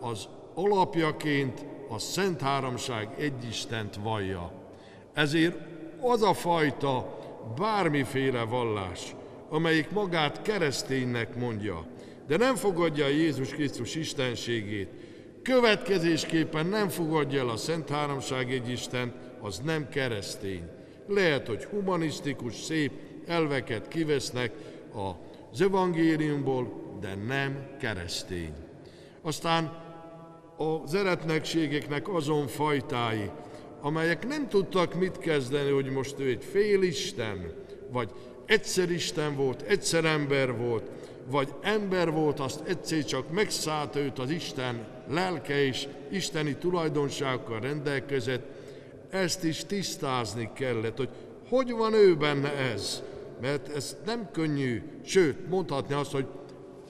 Speaker 1: az alapjaként a Szent Háromság egyistent vallja. Ezért az a fajta bármiféle vallás, amelyik magát kereszténynek mondja, de nem fogadja Jézus Krisztus istenségét, következésképpen nem fogadja el a Szent Háromság egy Isten, az nem keresztény. Lehet, hogy humanisztikus, szép elveket kivesznek az evangéliumból, de nem keresztény. Aztán az eretnekségeknek azon fajtái, amelyek nem tudtak mit kezdeni, hogy most ő egy félisten, vagy egyszer Isten volt, egyszer ember volt, vagy ember volt, azt egyszer csak megszállt őt az Isten lelke és isteni tulajdonságokkal rendelkezett, ezt is tisztázni kellett, hogy hogy van ő benne ez, mert ez nem könnyű, sőt, mondhatni azt, hogy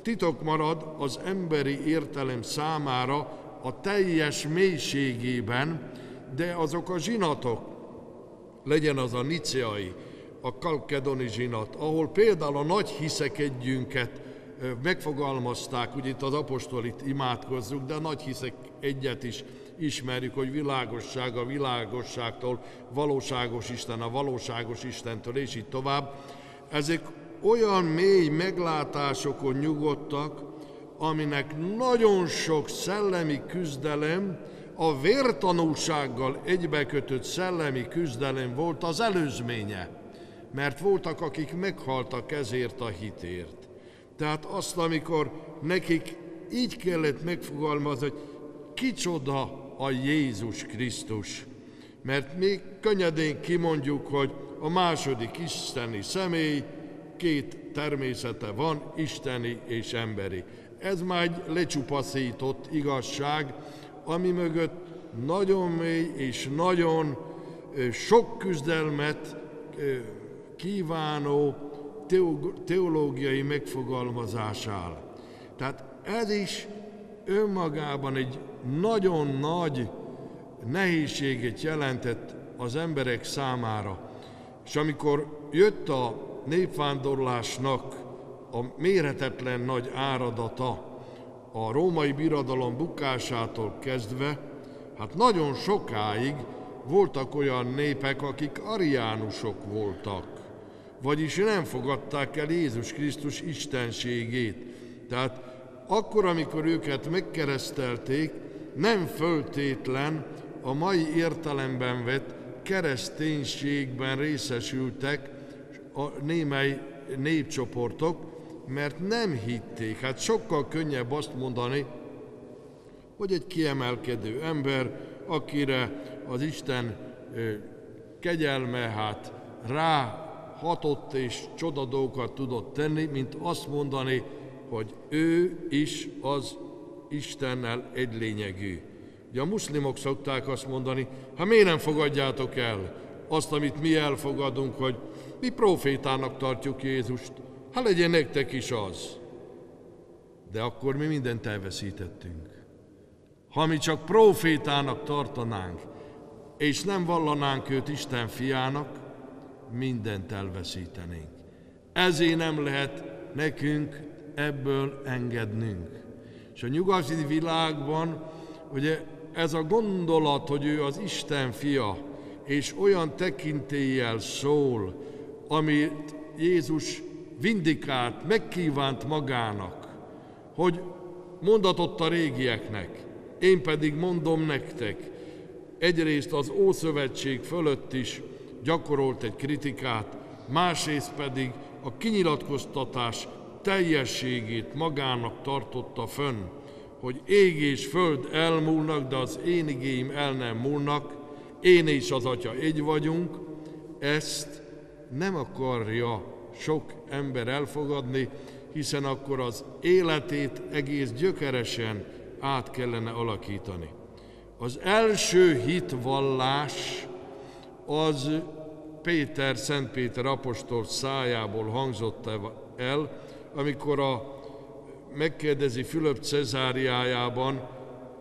Speaker 1: titok marad az emberi értelem számára a teljes mélységében, de azok a zsinatok, legyen az a niceai, a kalkedoni zsinat, ahol például a nagy hiszek együnket megfogalmazták, ugye itt az apostolit imádkozzuk, de a nagy hiszek egyet is ismerjük, hogy világosság a világosságtól, valóságos Isten a valóságos Istentől, és így tovább. Ezek olyan mély meglátásokon nyugodtak, aminek nagyon sok szellemi küzdelem, a vértanúsággal egybekötött szellemi küzdelem volt az előzménye, mert voltak, akik meghaltak ezért a hitért. Tehát azt, amikor nekik így kellett megfogalmazni, hogy kicsoda a Jézus Krisztus. Mert mi könnyedén kimondjuk, hogy a második isteni személy, két természete van, isteni és emberi. Ez már egy lecsupaszított igazság, ami mögött nagyon mély és nagyon sok küzdelmet kívánó teológiai megfogalmazás áll. Tehát ez is önmagában egy nagyon nagy nehézséget jelentett az emberek számára. És amikor jött a népvándorlásnak a méretetlen nagy áradata, a római birodalom bukásától kezdve, hát nagyon sokáig voltak olyan népek, akik ariánusok voltak, vagyis nem fogadták el Jézus Krisztus istenségét. Tehát akkor, amikor őket megkeresztelték, nem föltétlen a mai értelemben vett kereszténységben részesültek a némely népcsoportok, mert nem hitték. Hát sokkal könnyebb azt mondani, hogy egy kiemelkedő ember, akire az Isten kegyelme hát rá hatott és csodadókat tudott tenni, mint azt mondani, hogy ő is az Istennel egy lényegű. Ugye a muszlimok szokták azt mondani, ha miért nem fogadjátok el azt, amit mi elfogadunk, hogy mi profétának tartjuk Jézust, ha legyen nektek is az. De akkor mi mindent elveszítettünk. Ha mi csak profétának tartanánk, és nem vallanánk őt Isten fiának, mindent elveszítenénk. Ezért nem lehet nekünk ebből engednünk. És a nyugati világban ugye ez a gondolat, hogy ő az Isten fia, és olyan tekintéllyel szól, amit Jézus vindikált, megkívánt magának, hogy mondatott a régieknek, én pedig mondom nektek, egyrészt az Ószövetség fölött is gyakorolt egy kritikát, másrészt pedig a kinyilatkoztatás teljességét magának tartotta fönn, hogy ég és föld elmúlnak, de az én igéim el nem múlnak, én és az Atya egy vagyunk, ezt nem akarja sok ember elfogadni, hiszen akkor az életét egész gyökeresen át kellene alakítani. Az első hitvallás az Péter, Szent Péter apostol szájából hangzott el, amikor a, megkérdezi Fülöp Cezáriájában,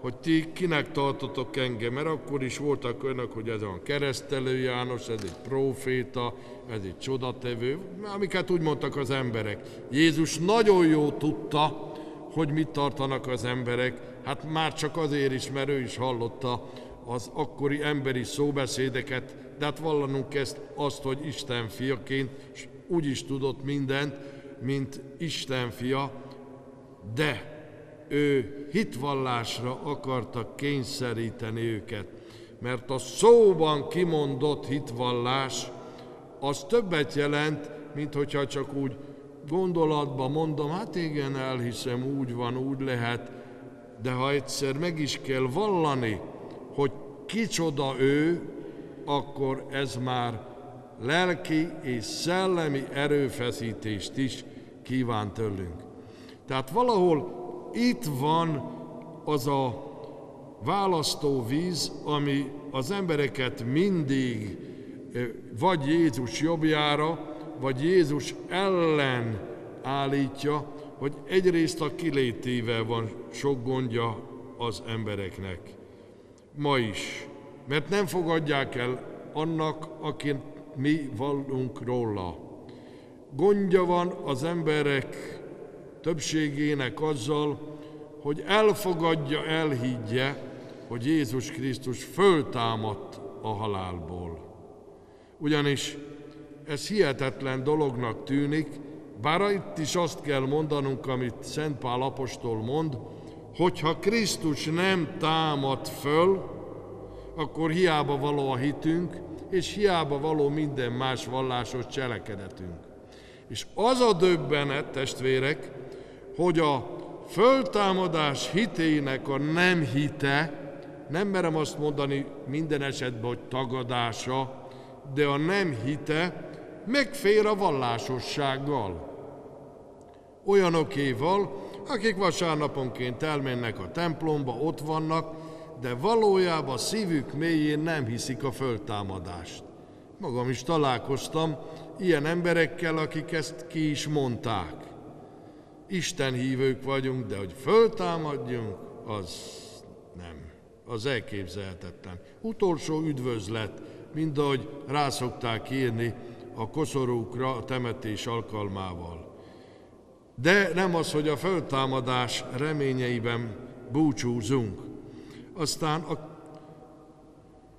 Speaker 1: hogy ti kinek tartotok engem, mert akkor is voltak önök, hogy ez a keresztelő János, ez egy proféta, ez egy csodatevő, amiket úgy mondtak az emberek. Jézus nagyon jó tudta, hogy mit tartanak az emberek, hát már csak azért is, mert ő is hallotta az akkori emberi szóbeszédeket, de hát vallanunk ezt azt, hogy Isten fiaként, és úgy is tudott mindent, mint Isten fia, de ő hitvallásra akarta kényszeríteni őket, mert a szóban kimondott hitvallás az többet jelent, mint hogyha csak úgy gondolatban mondom, hát igen, elhiszem, úgy van, úgy lehet, de ha egyszer meg is kell vallani, hogy kicsoda ő, akkor ez már lelki és szellemi erőfeszítést is kíván tőlünk. Tehát valahol itt van az a választó víz, ami az embereket mindig vagy Jézus jobbjára, vagy Jézus ellen állítja, hogy egyrészt a kilétével van sok gondja az embereknek. Ma is. Mert nem fogadják el annak, akit mi vallunk róla. Gondja van az emberek többségének azzal, hogy elfogadja, elhiggye, hogy Jézus Krisztus föltámadt a halálból. Ugyanis ez hihetetlen dolognak tűnik, bár itt is azt kell mondanunk, amit Szent Pál apostol mond, hogyha Krisztus nem támad föl, akkor hiába való a hitünk, és hiába való minden más vallásos cselekedetünk. És az a döbbenet, testvérek, hogy a föltámadás hitének a nem hite, nem merem azt mondani minden esetben, hogy tagadása, de a nem hite megfér a vallásossággal. Olyanokéval, akik vasárnaponként elmennek a templomba, ott vannak, de valójában szívük mélyén nem hiszik a föltámadást. Magam is találkoztam ilyen emberekkel, akik ezt ki is mondták. Isten hívők vagyunk, de hogy föltámadjunk, az nem. Az elképzelhetetlen. Utolsó üdvözlet, mind ahogy rászokták írni a koszorúkra a temetés alkalmával. De nem az, hogy a föltámadás reményeiben búcsúzunk. Aztán, a,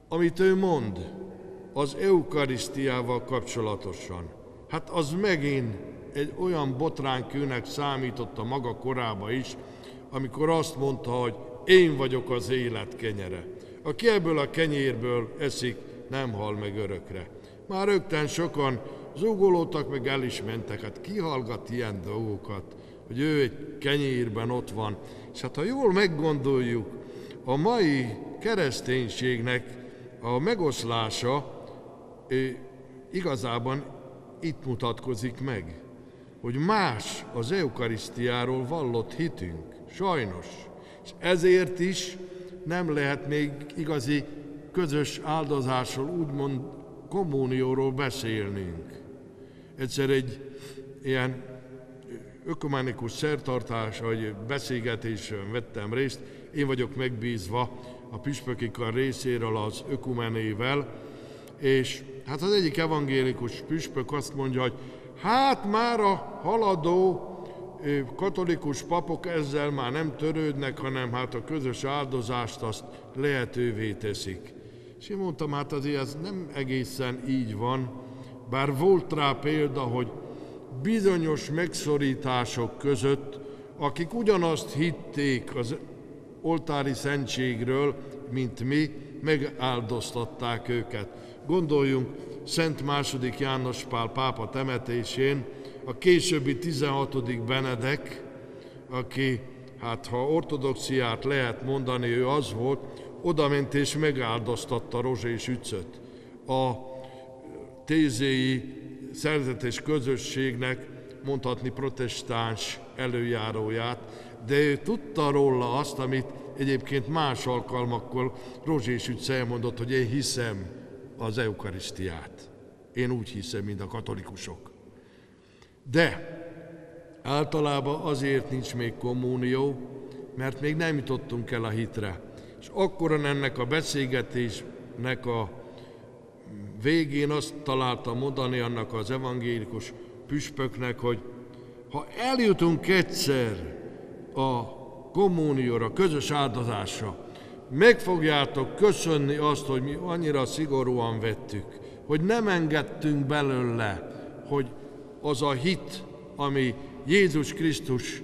Speaker 1: amit ő mond az eukarisztiával kapcsolatosan, hát az megint egy olyan botránkőnek számított a maga korába is, amikor azt mondta, hogy én vagyok az élet kenyere. Aki ebből a kenyérből eszik, nem hal meg örökre. Már rögtön sokan zúgolódtak, meg el is mentek. Hát ki hallgat ilyen dolgokat, hogy ő egy kenyérben ott van. És hát ha jól meggondoljuk, a mai kereszténységnek a megoszlása igazában itt mutatkozik meg, hogy más az eukarisztiáról vallott hitünk, sajnos. És ezért is nem lehet még igazi közös áldozásról, úgymond kommunióról beszélnünk. Egyszer egy ilyen ökumenikus szertartás, vagy beszélgetésen vettem részt, én vagyok megbízva a püspöki kar részéről az ökumenével, és hát az egyik evangélikus püspök azt mondja, hogy hát már a haladó katolikus papok ezzel már nem törődnek, hanem hát a közös áldozást azt lehetővé teszik. És én mondtam, hát azért ez nem egészen így van, bár volt rá példa, hogy bizonyos megszorítások között, akik ugyanazt hitték az oltári szentségről, mint mi, megáldoztatták őket. Gondoljunk Szent második János Pál pápa temetésén, a későbbi 16. Benedek, aki, hát ha ortodoxiát lehet mondani, ő az volt, odament és megáldoztatta Rozsés ücöt. A tézéi szerzetes közösségnek mondhatni protestáns előjáróját, de ő tudta róla azt, amit egyébként más alkalmakkor Rozsés ügy elmondott, hogy én hiszem az eukarisztiát. Én úgy hiszem, mint a katolikusok. De általában azért nincs még kommunió, mert még nem jutottunk el a hitre. És akkor ennek a beszélgetésnek a végén azt találtam mondani annak az evangélikus püspöknek, hogy ha eljutunk egyszer a kommunióra, közös áldozásra, meg fogjátok köszönni azt, hogy mi annyira szigorúan vettük, hogy nem engedtünk belőle, hogy az a hit, ami Jézus Krisztus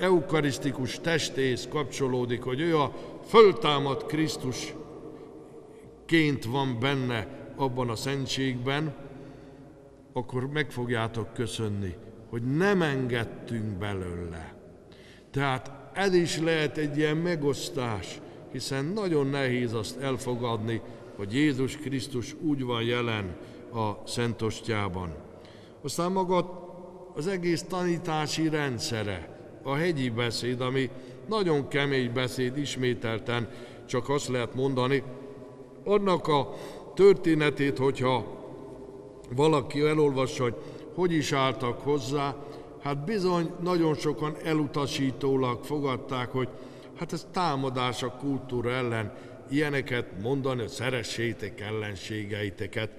Speaker 1: eukarisztikus testéhez kapcsolódik, hogy ő a föltámad Krisztusként van benne abban a szentségben, akkor meg fogjátok köszönni, hogy nem engedtünk belőle. Tehát ez is lehet egy ilyen megosztás, hiszen nagyon nehéz azt elfogadni, hogy Jézus Krisztus úgy van jelen a Szentostyában. Aztán maga az egész tanítási rendszere, a hegyi beszéd, ami nagyon kemény beszéd, ismételten csak azt lehet mondani, annak a történetét, hogyha valaki elolvassa, hogy hogy is álltak hozzá, hát bizony nagyon sokan elutasítólag fogadták, hogy hát ez támadás a kultúra ellen, ilyeneket mondani, hogy szeressétek ellenségeiteket.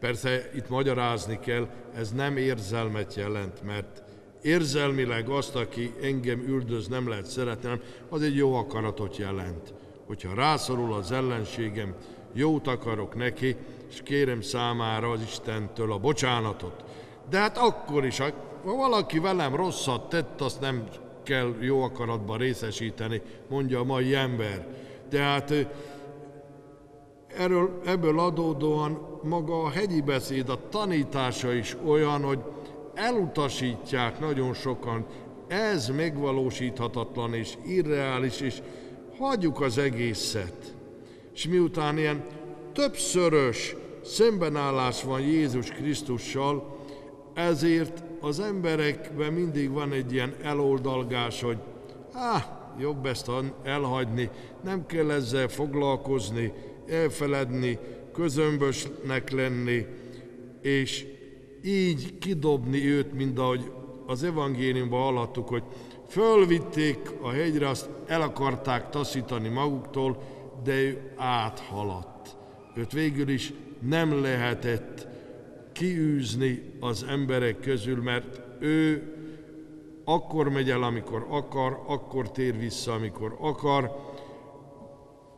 Speaker 1: Persze itt magyarázni kell, ez nem érzelmet jelent, mert érzelmileg azt, aki engem üldöz, nem lehet szeretni, hanem az egy jó akaratot jelent. Hogyha rászorul az ellenségem, jót akarok neki, és kérem számára az Istentől a bocsánatot. De hát akkor is, ha valaki velem rosszat tett, azt nem kell jó akaratban részesíteni, mondja a mai ember. Tehát erről, ebből adódóan maga a hegyi beszéd, a tanítása is olyan, hogy elutasítják nagyon sokan, ez megvalósíthatatlan és irreális, és hagyjuk az egészet. És miután ilyen többszörös szembenállás van Jézus Krisztussal, ezért az emberekben mindig van egy ilyen eloldalgás, hogy ah, jobb ezt elhagyni, nem kell ezzel foglalkozni, elfeledni, közömbösnek lenni, és így kidobni őt, mint ahogy az evangéliumban hallottuk, hogy fölvitték a hegyre, azt el akarták taszítani maguktól, de ő áthaladt. Őt végül is nem lehetett kiűzni az emberek közül, mert ő akkor megy el, amikor akar, akkor tér vissza, amikor akar.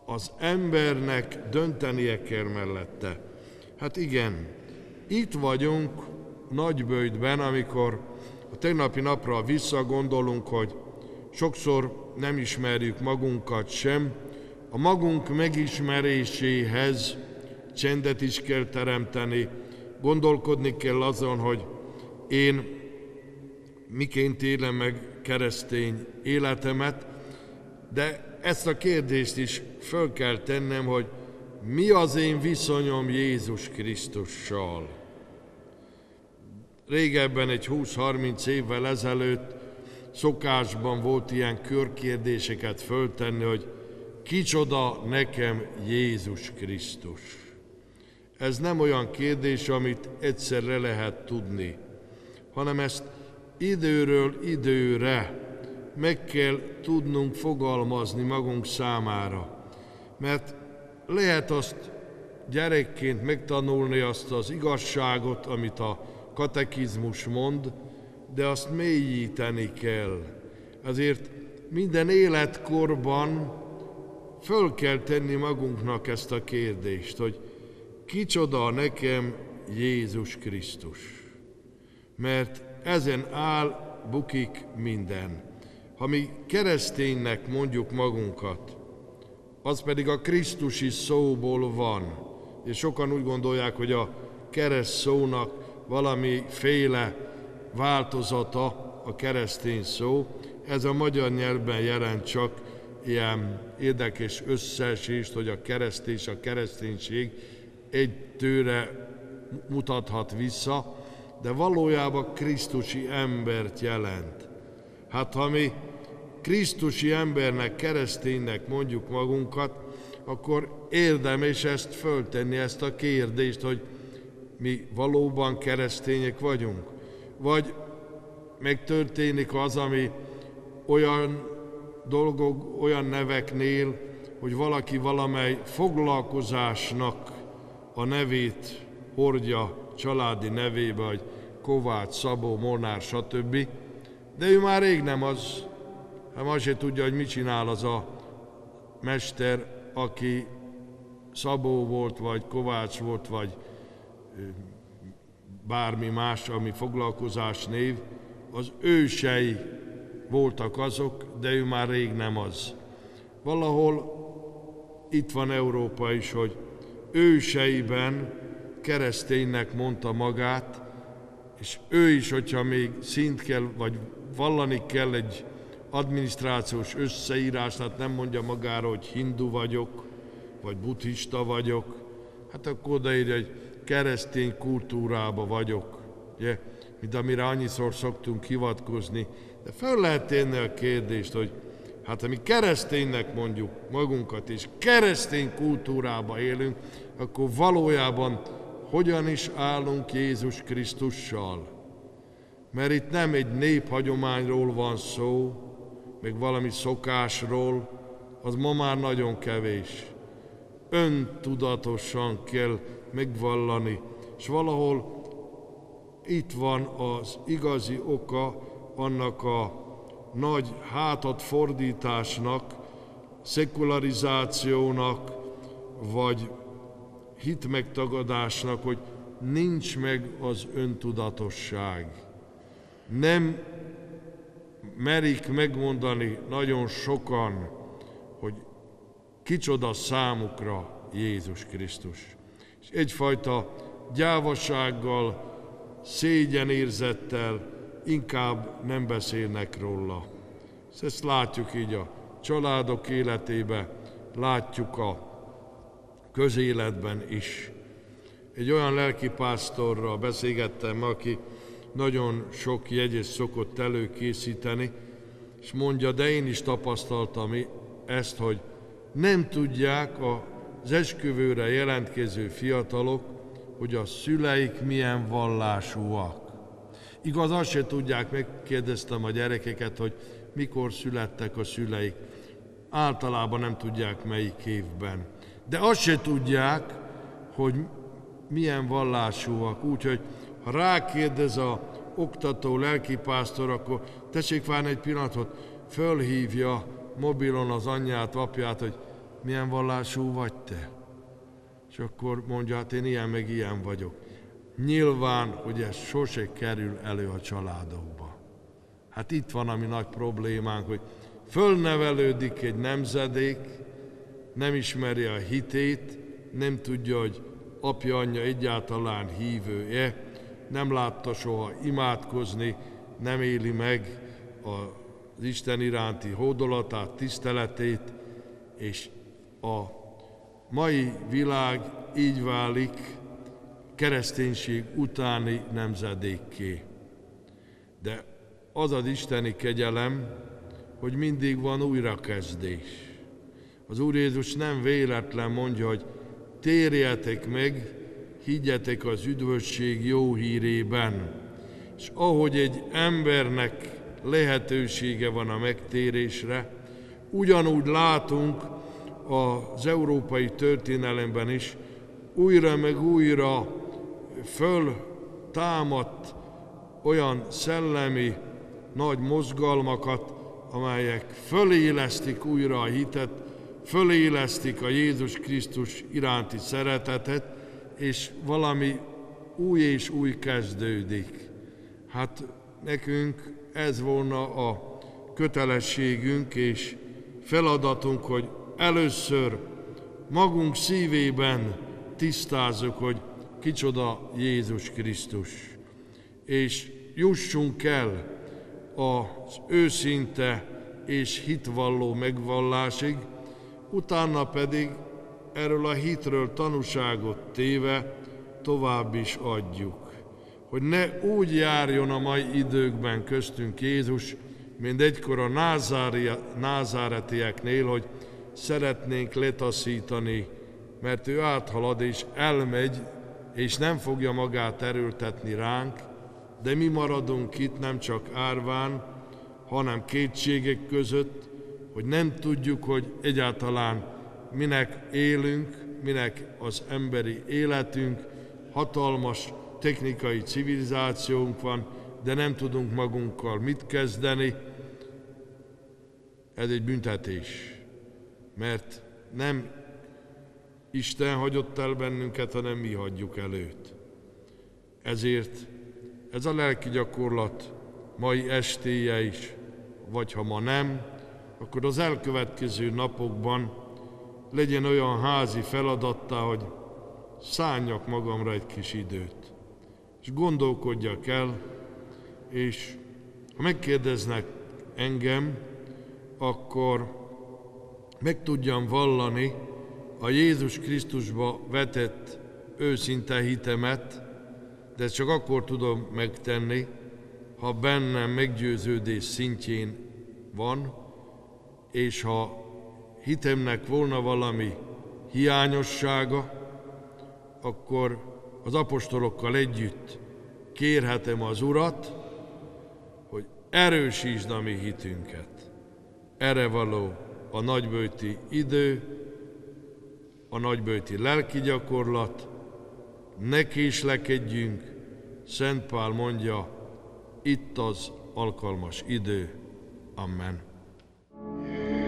Speaker 1: Az embernek döntenie kell mellette. Hát igen, itt vagyunk nagybőjtben, amikor a tegnapi napra visszagondolunk, hogy sokszor nem ismerjük magunkat sem, a magunk megismeréséhez csendet is kell teremteni, gondolkodni kell azon, hogy én miként élem meg keresztény életemet, de ezt a kérdést is föl kell tennem, hogy mi az én viszonyom Jézus Krisztussal. Régebben, egy 20-30 évvel ezelőtt szokásban volt ilyen körkérdéseket föltenni, hogy kicsoda nekem Jézus Krisztus. Ez nem olyan kérdés, amit egyszerre lehet tudni, hanem ezt időről időre meg kell tudnunk fogalmazni magunk számára. Mert lehet azt gyerekként megtanulni azt az igazságot, amit a katekizmus mond, de azt mélyíteni kell. Ezért minden életkorban föl kell tenni magunknak ezt a kérdést, hogy kicsoda nekem Jézus Krisztus. Mert ezen áll, bukik minden. Ha mi kereszténynek mondjuk magunkat, az pedig a Krisztusi szóból van. És sokan úgy gondolják, hogy a kereszt szónak valami féle változata a keresztény szó. Ez a magyar nyelvben jelent csak ilyen érdekes összeesést, hogy a kereszt és a kereszténység egy tőre mutathat vissza, de valójában Krisztusi embert jelent. Hát ha mi Krisztusi embernek, kereszténynek mondjuk magunkat, akkor érdemes ezt föltenni, ezt a kérdést, hogy mi valóban keresztények vagyunk, vagy megtörténik az, ami olyan dolgok, olyan neveknél, hogy valaki valamely foglalkozásnak a nevét hordja családi nevébe, vagy Kovács, Szabó, Molnár, stb. De ő már rég nem az, hát ma se tudja, hogy mit csinál az a mester, aki Szabó volt, vagy Kovács volt, vagy bármi más, ami foglalkozás név, az ősei voltak azok, de ő már rég nem az. Valahol itt van Európa is, hogy őseiben kereszténynek mondta magát, és ő is, hogyha még szint kell, vagy vallani kell egy adminisztrációs összeírás, tehát nem mondja magára, hogy hindu vagyok, vagy buddhista vagyok, hát akkor odaírja, hogy keresztény kultúrába vagyok, ugye, mint amire annyiszor szoktunk hivatkozni, de fel lehet tenni a kérdést, hogy hát ha mi kereszténynek mondjuk magunkat, és keresztény kultúrába élünk, akkor valójában hogyan is állunk Jézus Krisztussal? Mert itt nem egy néphagyományról van szó, meg valami szokásról, az ma már nagyon kevés. Öntudatosan kell megvallani, és valahol itt van az igazi oka annak a nagy hátat fordításnak, szekularizációnak, vagy hitmegtagadásnak, hogy nincs meg az öntudatosság. Nem merik megmondani nagyon sokan, hogy kicsoda számukra Jézus Krisztus. És egyfajta gyávasággal, szégyenérzettel inkább nem beszélnek róla. Ezt látjuk így a családok életébe, látjuk a közéletben is. Egy olyan lelkipásztorral beszélgettem, aki nagyon sok jegyet szokott előkészíteni, és mondja, de én is tapasztaltam ezt, hogy nem tudják az esküvőre jelentkező fiatalok, hogy a szüleik milyen vallásúak. Igaz, azt se tudják, megkérdeztem a gyerekeket, hogy mikor születtek a szüleik. Általában nem tudják melyik évben. De azt se tudják, hogy milyen vallásúak. Úgyhogy ha rákérdez a oktató, lelkipásztor, akkor tessék várni egy pillanatot, fölhívja mobilon az anyját, apját, hogy milyen vallású vagy te. És akkor mondja, hát én ilyen meg ilyen vagyok. Nyilván, hogy ez sose kerül elő a családokba. Hát itt van a mi nagy problémánk, hogy fölnevelődik egy nemzedék, nem ismeri a hitét, nem tudja, hogy apja, anyja egyáltalán hívője, nem látta soha imádkozni, nem éli meg az Isten iránti hódolatát, tiszteletét, és a mai világ így válik kereszténység utáni nemzedékké. De az az isteni kegyelem, hogy mindig van újrakezdés. Az Úr Jézus nem véletlen mondja, hogy térjetek meg, higgyetek az üdvösség jó hírében. És ahogy egy embernek lehetősége van a megtérésre, ugyanúgy látunk az európai történelemben is újra meg újra föl támadt olyan szellemi nagy mozgalmakat, amelyek fölélesztik újra a hitet, fölélesztik a Jézus Krisztus iránti szeretetet, és valami új és új kezdődik. Hát nekünk ez volna a kötelességünk és feladatunk, hogy először magunk szívében tisztázzuk, hogy kicsoda Jézus Krisztus, és jussunk el az őszinte és hitvalló megvallásig, utána pedig erről a hitről tanúságot téve tovább is adjuk. Hogy ne úgy járjon a mai időkben köztünk Jézus, mint egykor a názáretieknél, hogy szeretnénk letaszítani, mert ő áthalad és elmegy, és nem fogja magát erőltetni ránk, de mi maradunk itt nem csak árván, hanem kétségek között, hogy nem tudjuk, hogy egyáltalán minek élünk, minek az emberi életünk, hatalmas technikai civilizációnk van, de nem tudunk magunkkal mit kezdeni. Ez egy büntetés. mert nem Isten hagyott el bennünket, hanem mi hagyjuk el őt. Ezért ez a lelki gyakorlat mai estéje is, vagy ha ma nem, akkor az elkövetkező napokban legyen olyan házi feladattá, hogy szálljak magamra egy kis időt, és gondolkodjak el, és ha megkérdeznek engem, akkor meg tudjam vallani a Jézus Krisztusba vetett őszinte hitemet, de csak akkor tudom megtenni, ha bennem meggyőződés szintjén van, és ha hitemnek volna valami hiányossága, akkor az apostolokkal együtt kérhetem az Urat, hogy erősítsd a mi hitünket. Erre való a nagybőti idő, a nagybőti lelki gyakorlat, ne késlekedjünk, Szent Pál mondja, itt az alkalmas idő. Amen. Música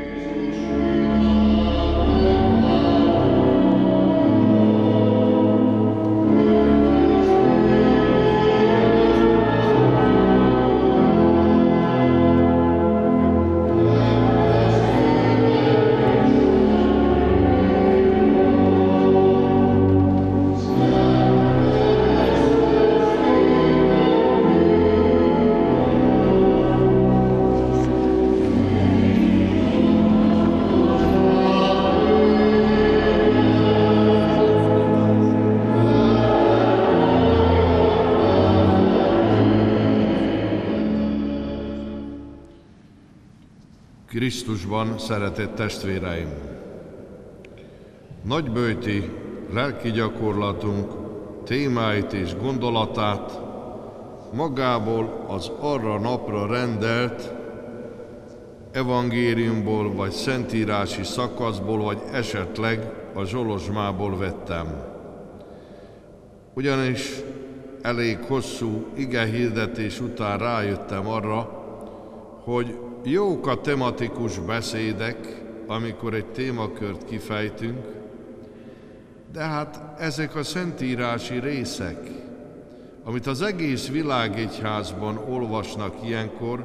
Speaker 1: Krisztusban, szeretett testvéreim! Nagybőti lelki gyakorlatunk témáit és gondolatát magából az arra napra rendelt evangéliumból, vagy szentírási szakaszból, vagy esetleg a Zsolozsmából vettem. Ugyanis elég hosszú ige hirdetés után rájöttem arra, hogy jók a tematikus beszédek, amikor egy témakört kifejtünk, de hát ezek a szentírási részek, amit az egész világegyházban olvasnak ilyenkor,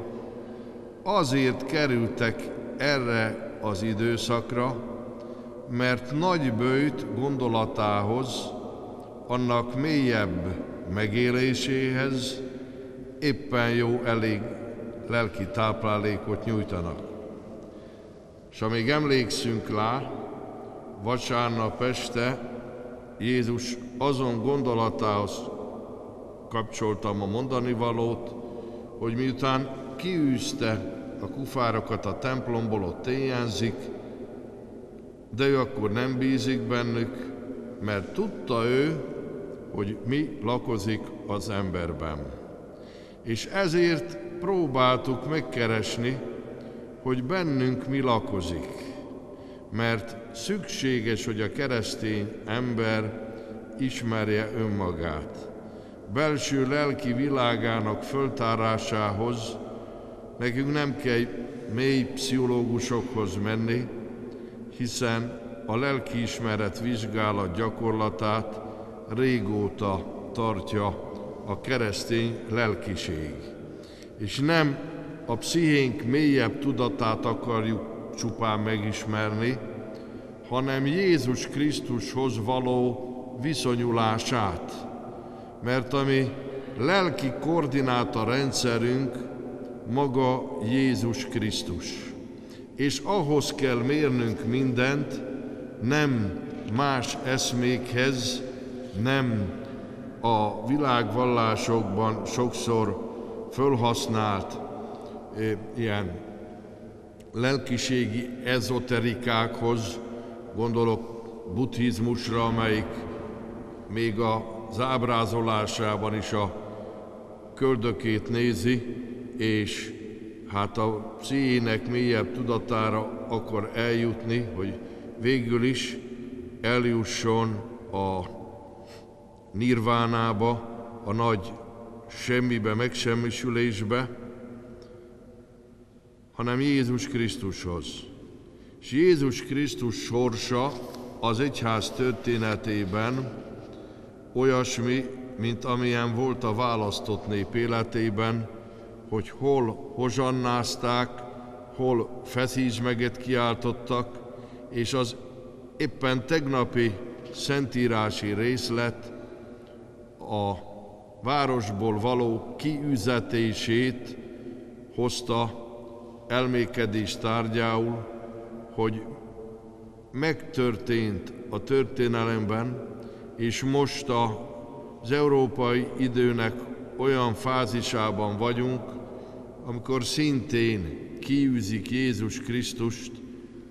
Speaker 1: azért kerültek erre az időszakra, mert nagy bőjt gondolatához, annak mélyebb megéléséhez éppen jó elég lelki táplálékot nyújtanak. És amíg emlékszünk rá, vasárnap este Jézus azon gondolatához kapcsoltam a mondani valót, hogy miután kiűzte a kufárokat a templomból, ott éjjenzik, de ő akkor nem bízik bennük, mert tudta ő, hogy mi lakozik az emberben. És ezért próbáltuk megkeresni, hogy bennünk mi lakozik, mert szükséges, hogy a keresztény ember ismerje önmagát. Belső lelki világának föltárásához nekünk nem kell mély pszichológusokhoz menni, hiszen a lelkiismeret vizsgálat gyakorlatát régóta tartja a keresztény lelkiség és nem a pszichénk mélyebb tudatát akarjuk csupán megismerni, hanem Jézus Krisztushoz való viszonyulását. Mert ami lelki koordináta rendszerünk maga Jézus Krisztus. És ahhoz kell mérnünk mindent, nem más eszmékhez, nem a világvallásokban sokszor fölhasznált ilyen lelkiségi ezoterikákhoz, gondolok buddhizmusra, amelyik még az ábrázolásában is a köldökét nézi, és hát a pszichének mélyebb tudatára akar eljutni, hogy végül is eljusson a nirvánába, a nagy semmibe, megsemmisülésbe, hanem Jézus Krisztushoz. És Jézus Krisztus sorsa az egyház történetében olyasmi, mint amilyen volt a választott nép életében, hogy hol hozsannázták, hol feszítsmeget kiáltottak, és az éppen tegnapi szentírási részlet a városból való kiüzetését hozta elmékedés tárgyául, hogy megtörtént a történelemben, és most az európai időnek olyan fázisában vagyunk, amikor szintén kiűzik Jézus Krisztust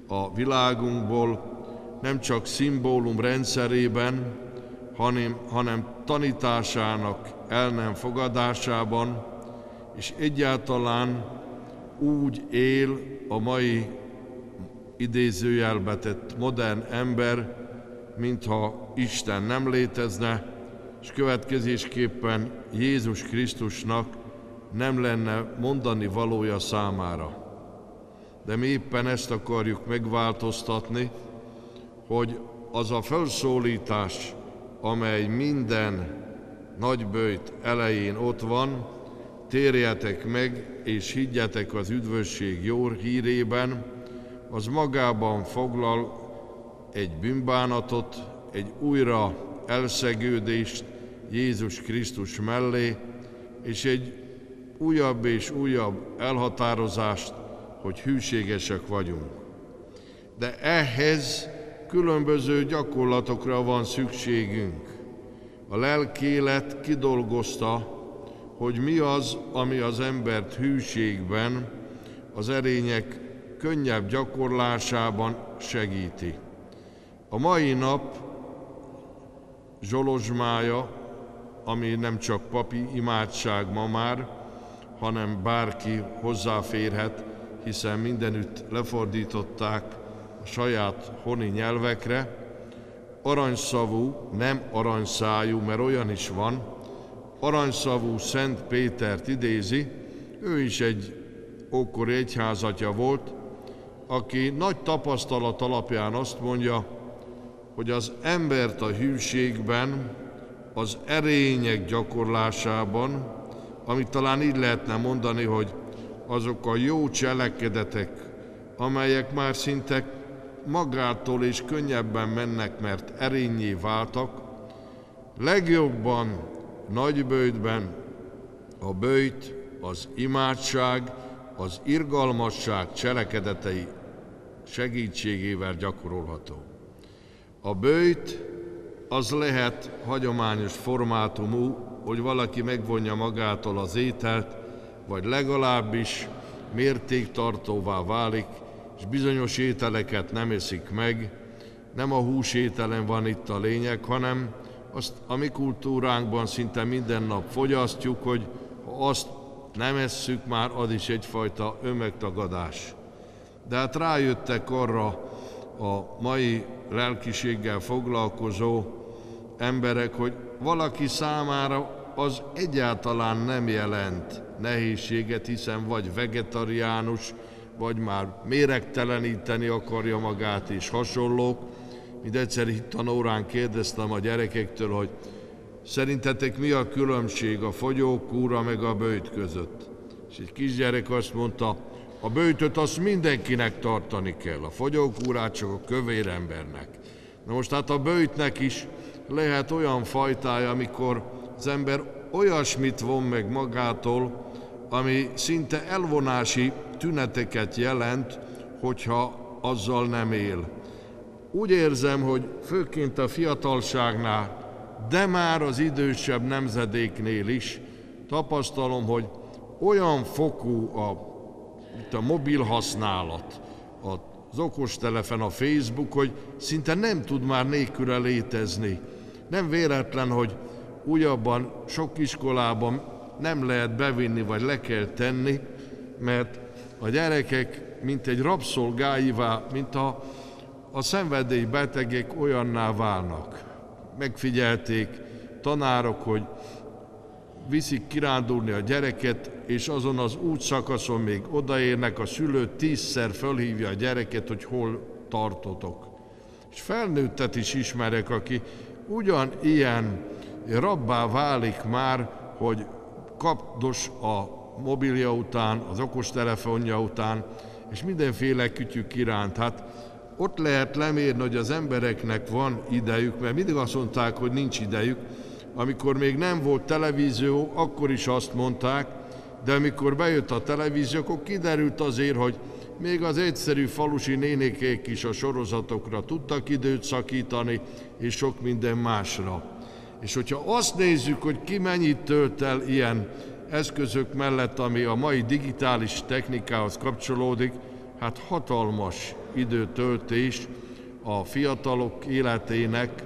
Speaker 1: a világunkból, nem csak szimbólum rendszerében, hanem, hanem tanításának el nem fogadásában, és egyáltalán úgy él a mai idézőjelbetett modern ember, mintha Isten nem létezne, és következésképpen Jézus Krisztusnak nem lenne mondani valója számára. De mi éppen ezt akarjuk megváltoztatni, hogy az a felszólítás, amely minden nagybőjt elején ott van, térjetek meg és higgyetek az üdvösség jó hírében, az magában foglal egy bűnbánatot, egy újra elszegődést Jézus Krisztus mellé, és egy újabb és újabb elhatározást, hogy hűségesek vagyunk. De ehhez különböző gyakorlatokra van szükségünk. A lelkélet kidolgozta, hogy mi az, ami az embert hűségben, az erények könnyebb gyakorlásában segíti. A mai nap zsolozsmája, ami nem csak papi imádság ma már, hanem bárki hozzáférhet, hiszen mindenütt lefordították a saját honi nyelvekre, aranyszavú, nem aranyszájú, mert olyan is van, aranyszavú Szent Pétert idézi, ő is egy ókori egyházatja volt, aki nagy tapasztalat alapján azt mondja, hogy az embert a hűségben, az erények gyakorlásában, amit talán így lehetne mondani, hogy azok a jó cselekedetek, amelyek már szinte magától és könnyebben mennek, mert erényé váltak, legjobban nagy bőjtben a bőjt, az imádság, az irgalmasság cselekedetei segítségével gyakorolható. A bőjt az lehet hagyományos formátumú, hogy valaki megvonja magától az ételt, vagy legalábbis mértéktartóvá válik, és bizonyos ételeket nem eszik meg. Nem a húsételen van itt a lényeg, hanem azt a mi kultúránkban szinte minden nap fogyasztjuk, hogy ha azt nem esszük már, az is egyfajta önmegtagadás. De hát rájöttek arra a mai lelkiséggel foglalkozó emberek, hogy valaki számára az egyáltalán nem jelent nehézséget, hiszen vagy vegetariánus, vagy már méregteleníteni akarja magát és hasonlók. Mint egyszer itt a órán kérdeztem a gyerekektől, hogy szerintetek mi a különbség a fogyókúra meg a bőjt között? És egy kisgyerek azt mondta, a bőjtöt azt mindenkinek tartani kell, a fogyókúrát csak a kövér embernek. Na most hát a bőjtnek is lehet olyan fajtája, amikor az ember olyasmit von meg magától, ami szinte elvonási tüneteket jelent, hogyha azzal nem él. Úgy érzem, hogy főként a fiatalságnál, de már az idősebb nemzedéknél is tapasztalom, hogy olyan fokú a, itt a mobil használat, az okostelefon, a Facebook, hogy szinte nem tud már nélküle létezni. Nem véletlen, hogy újabban sok iskolában nem lehet bevinni, vagy le kell tenni, mert a gyerekek, mint egy rabszolgáivá, mint a, a szenvedélybetegek olyanná válnak. Megfigyelték tanárok, hogy viszik kirándulni a gyereket, és azon az útszakaszon még odaérnek, a szülő tízszer fölhívja a gyereket, hogy hol tartotok. És felnőttet is ismerek, aki ugyan ilyen rabbá válik már, hogy kapdos a mobilja után, az okostelefonja után, és mindenféle kütyük iránt. Hát ott lehet lemérni, hogy az embereknek van idejük, mert mindig azt mondták, hogy nincs idejük. Amikor még nem volt televízió, akkor is azt mondták, de amikor bejött a televízió, akkor kiderült azért, hogy még az egyszerű falusi nénikék is a sorozatokra tudtak időt szakítani, és sok minden másra. És hogyha azt nézzük, hogy ki mennyit tölt el ilyen eszközök mellett, ami a mai digitális technikához kapcsolódik, hát hatalmas időtöltés a fiatalok életének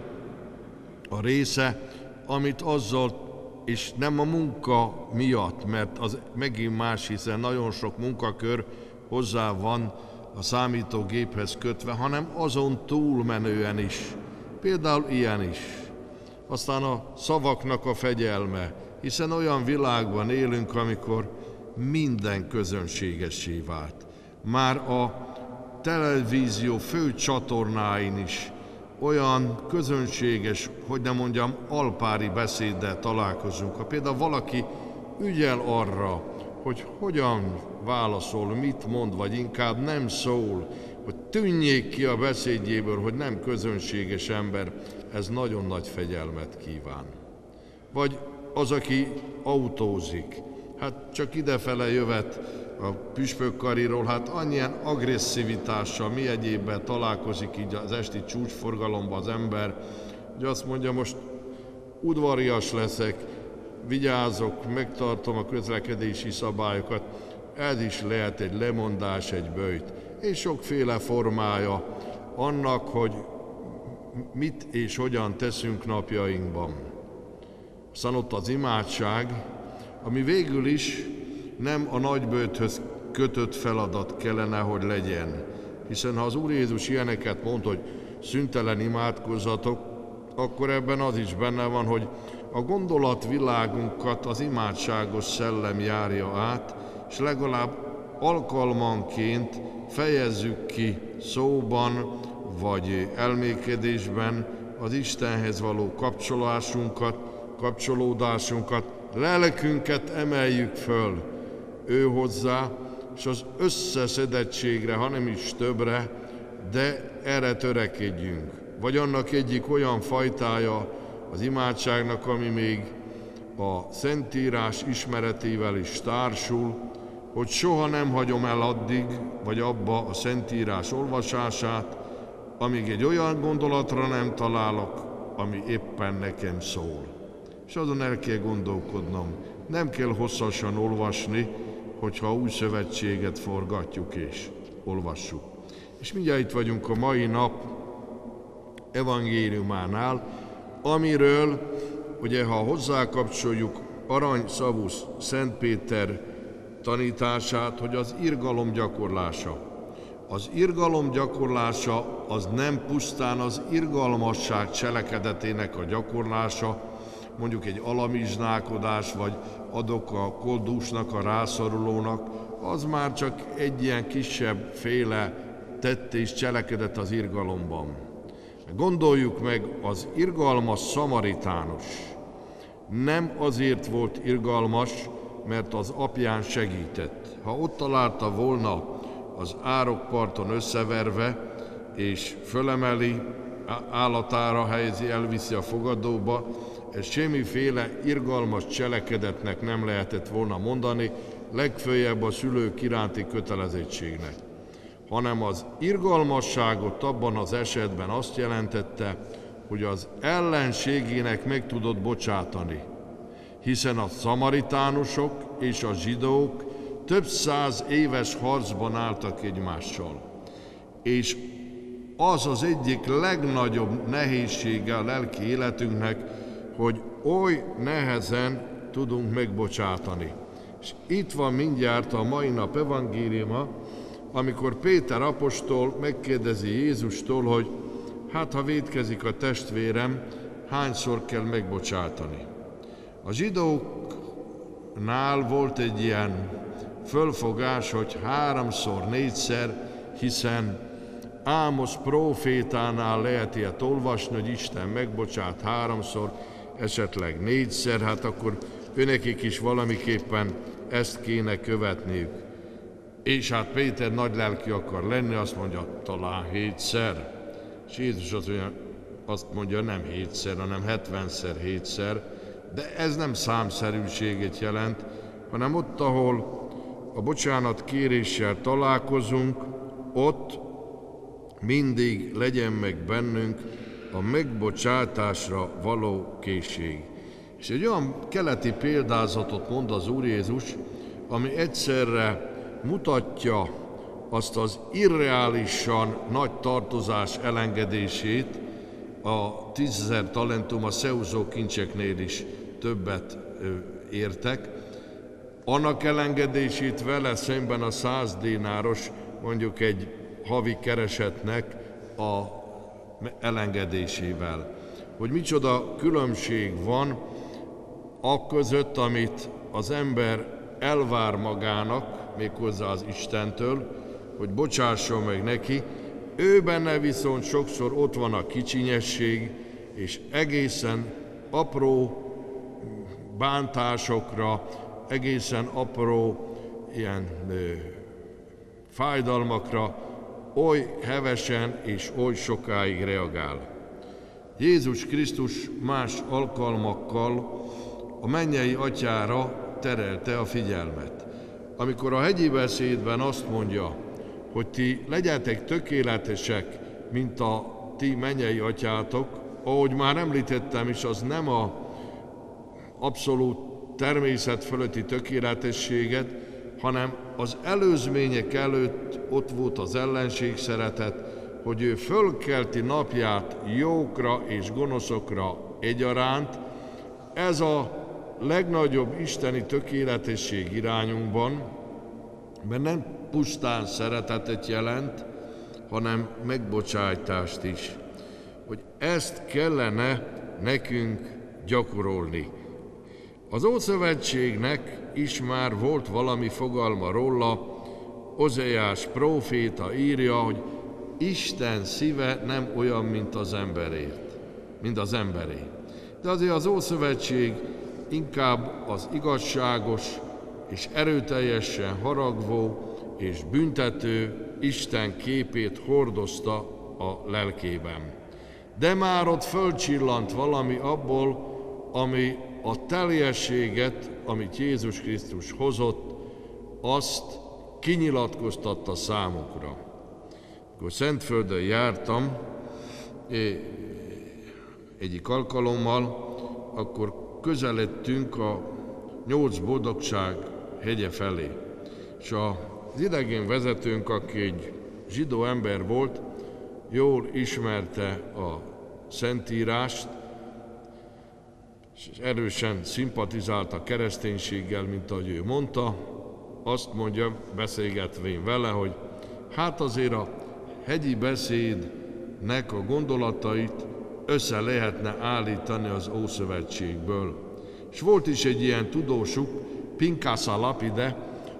Speaker 1: a része, amit azzal, és nem a munka miatt, mert az megint más, hiszen nagyon sok munkakör hozzá van a számítógéphez kötve, hanem azon túlmenően is. Például ilyen is. Aztán a szavaknak a fegyelme, hiszen olyan világban élünk, amikor minden közönségessé vált. Már a televízió fő csatornáin is olyan közönséges, hogy nem mondjam, alpári beszéddel találkozunk. Ha például valaki ügyel arra, hogy hogyan válaszol, mit mond, vagy inkább nem szól, hogy tűnjék ki a beszédjéből, hogy nem közönséges ember, ez nagyon nagy fegyelmet kíván. Vagy az, aki autózik, hát csak idefele jövet a püspökkariról, hát annyian agresszivitással, mi egyébben találkozik így az esti csúcsforgalomban az ember, hogy azt mondja, most udvarias leszek, vigyázok, megtartom a közlekedési szabályokat, ez is lehet egy lemondás, egy bőjt, és sokféle formája annak, hogy mit és hogyan teszünk napjainkban. Aztán ott az imádság, ami végül is nem a nagybőthöz kötött feladat kellene, hogy legyen. Hiszen ha az Úr Jézus ilyeneket mond, hogy szüntelen imádkozzatok, akkor ebben az is benne van, hogy a gondolatvilágunkat az imádságos szellem járja át, és legalább alkalmanként fejezzük ki szóban vagy elmékedésben az Istenhez való kapcsolásunkat, kapcsolódásunkat, lelkünket emeljük föl ő hozzá, és az összeszedettségre, hanem is többre, de erre törekedjünk. Vagy annak egyik olyan fajtája az imádságnak, ami még a Szentírás ismeretével is társul, hogy soha nem hagyom el addig, vagy abba a Szentírás olvasását, amíg egy olyan gondolatra nem találok, ami éppen nekem szól. És azon el kell gondolkodnom. Nem kell hosszasan olvasni, hogyha új szövetséget forgatjuk és olvassuk. És mindjárt itt vagyunk a mai nap evangéliumánál, amiről, ugye ha hozzákapcsoljuk aranyszavú Szent Péter tanítását, hogy az irgalom gyakorlása. Az irgalom gyakorlása az nem pusztán az irgalmasság cselekedetének a gyakorlása, mondjuk egy alamizsnálkodás, vagy adok a koldúsnak, a rászorulónak, az már csak egy ilyen kisebb féle tett és cselekedet az irgalomban. Gondoljuk meg, az irgalmas szamaritánus nem azért volt irgalmas, mert az apján segített. Ha ott találta volna az árokparton összeverve, és fölemeli, állatára helyezi, elviszi a fogadóba, ez semmiféle irgalmas cselekedetnek nem lehetett volna mondani, legfőjebb a szülők iránti kötelezettségnek, hanem az irgalmasságot abban az esetben azt jelentette, hogy az ellenségének meg tudott bocsátani, hiszen a szamaritánusok és a zsidók több száz éves harcban álltak egymással. És az az egyik legnagyobb nehézsége a lelki életünknek, hogy oly nehezen tudunk megbocsátani. És itt van mindjárt a mai nap evangéliuma, amikor Péter apostol megkérdezi Jézustól, hogy hát ha védkezik a testvérem, hányszor kell megbocsátani. A zsidók nál volt egy ilyen fölfogás, hogy háromszor, négyszer, hiszen Ámos profétánál lehet ilyet olvasni, hogy Isten megbocsát háromszor, esetleg négyszer, hát akkor önekik is valamiképpen ezt kéne követniük. És hát Péter nagy lelki akar lenni, azt mondja, talán hétszer. És Jézus azt mondja, azt mondja nem hétszer, hanem hetvenszer hétszer, de ez nem számszerűséget jelent, hanem ott, ahol a bocsánat kéréssel találkozunk, ott mindig legyen meg bennünk a megbocsátásra való készség. És egy olyan keleti példázatot mond az Úr Jézus, ami egyszerre mutatja azt az irreálisan nagy tartozás elengedését, a tízezer talentum a szeuzó kincseknél is többet értek, annak elengedését vele szemben a száz dénáros, mondjuk egy havi keresetnek a elengedésével. Hogy micsoda különbség van a között, amit az ember elvár magának, méghozzá az Istentől, hogy bocsásson meg neki, ő benne viszont sokszor ott van a kicsinyesség, és egészen apró bántásokra, egészen apró ilyen ö, fájdalmakra oly hevesen és oly sokáig reagál. Jézus Krisztus más alkalmakkal a mennyei atyára terelte a figyelmet. Amikor a hegyi beszédben azt mondja, hogy ti legyetek tökéletesek, mint a ti mennyei atyátok, ahogy már említettem is, az nem a abszolút természet fölötti tökéletességet, hanem az előzmények előtt ott volt az ellenség szeretet, hogy ő fölkelti napját jókra és gonoszokra egyaránt. Ez a legnagyobb isteni tökéletesség irányunkban, mert nem pusztán szeretetet jelent, hanem megbocsájtást is. Hogy ezt kellene nekünk gyakorolni. Az Ószövetségnek is már volt valami fogalma róla, Ozeás próféta írja, hogy Isten szíve nem olyan, mint az emberért, mint az emberé. De azért az Ószövetség inkább az igazságos és erőteljesen haragvó és büntető Isten képét hordozta a lelkében. De már ott fölcsillant valami abból, ami a teljességet, amit Jézus Krisztus hozott, azt kinyilatkoztatta számukra. Akkor Szentföldön jártam egyik alkalommal, akkor közeledtünk a nyolc boldogság hegye felé. És az idegén vezetőnk, aki egy zsidó ember volt, jól ismerte a Szentírást, és erősen szimpatizált a kereszténységgel, mint ahogy ő mondta, azt mondja, beszélgetvén vele, hogy hát azért a hegyi beszédnek a gondolatait össze lehetne állítani az Ószövetségből. És volt is egy ilyen tudósuk, Pinkásza Lapide,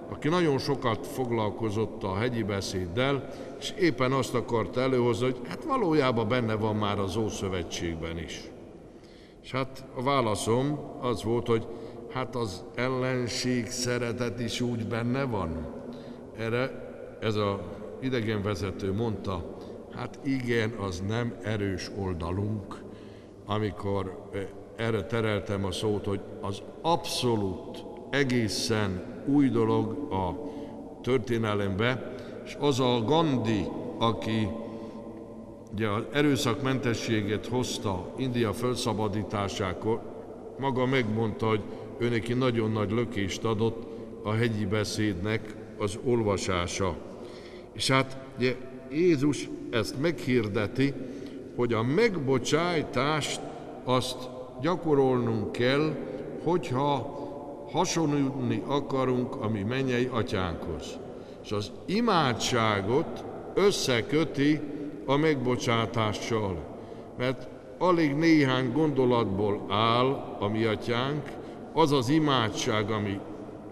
Speaker 1: aki nagyon sokat foglalkozott a hegyi beszéddel, és éppen azt akart előhozni, hogy hát valójában benne van már az Ószövetségben is. És hát a válaszom az volt, hogy hát az ellenség szeretet is úgy benne van. Erre ez a idegenvezető mondta, hát igen, az nem erős oldalunk, amikor eh, erre tereltem a szót, hogy az abszolút egészen új dolog a történelembe, és az a Gandhi, aki ugye az erőszakmentességet hozta India felszabadításákor, maga megmondta, hogy ő neki nagyon nagy lökést adott a hegyi beszédnek az olvasása. És hát ugye Jézus ezt meghirdeti, hogy a megbocsájtást azt gyakorolnunk kell, hogyha hasonlítani akarunk a mi mennyei atyánkhoz. És az imádságot összeköti a megbocsátással, mert alig néhány gondolatból áll a mi atyánk, az az imádság, ami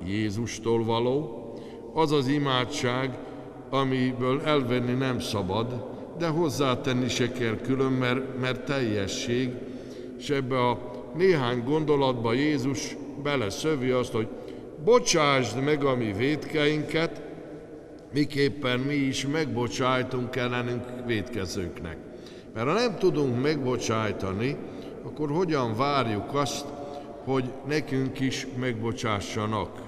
Speaker 1: Jézustól való, az az imádság, amiből elvenni nem szabad, de hozzátenni se kell külön, mert, mert teljesség, és ebbe a néhány gondolatba Jézus beleszövi azt, hogy bocsásd meg a mi védkeinket, miképpen mi is megbocsájtunk ellenünk védkezőknek. Mert ha nem tudunk megbocsájtani, akkor hogyan várjuk azt, hogy nekünk is megbocsássanak?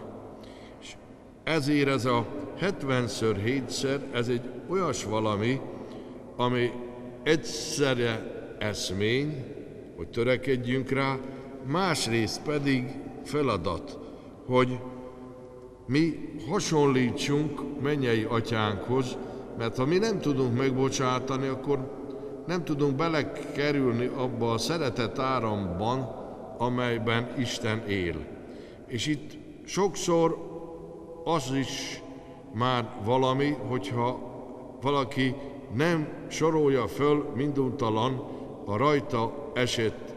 Speaker 1: És ezért ez a 70-ször, 7-szer, ez egy olyas valami, ami egyszerre eszmény, hogy törekedjünk rá, másrészt pedig feladat, hogy mi hasonlítsunk mennyei atyánkhoz, mert ha mi nem tudunk megbocsátani, akkor nem tudunk belekerülni abba a szeretet áramban, amelyben Isten él. És itt sokszor az is már valami, hogyha valaki nem sorolja föl minduntalan a rajta esett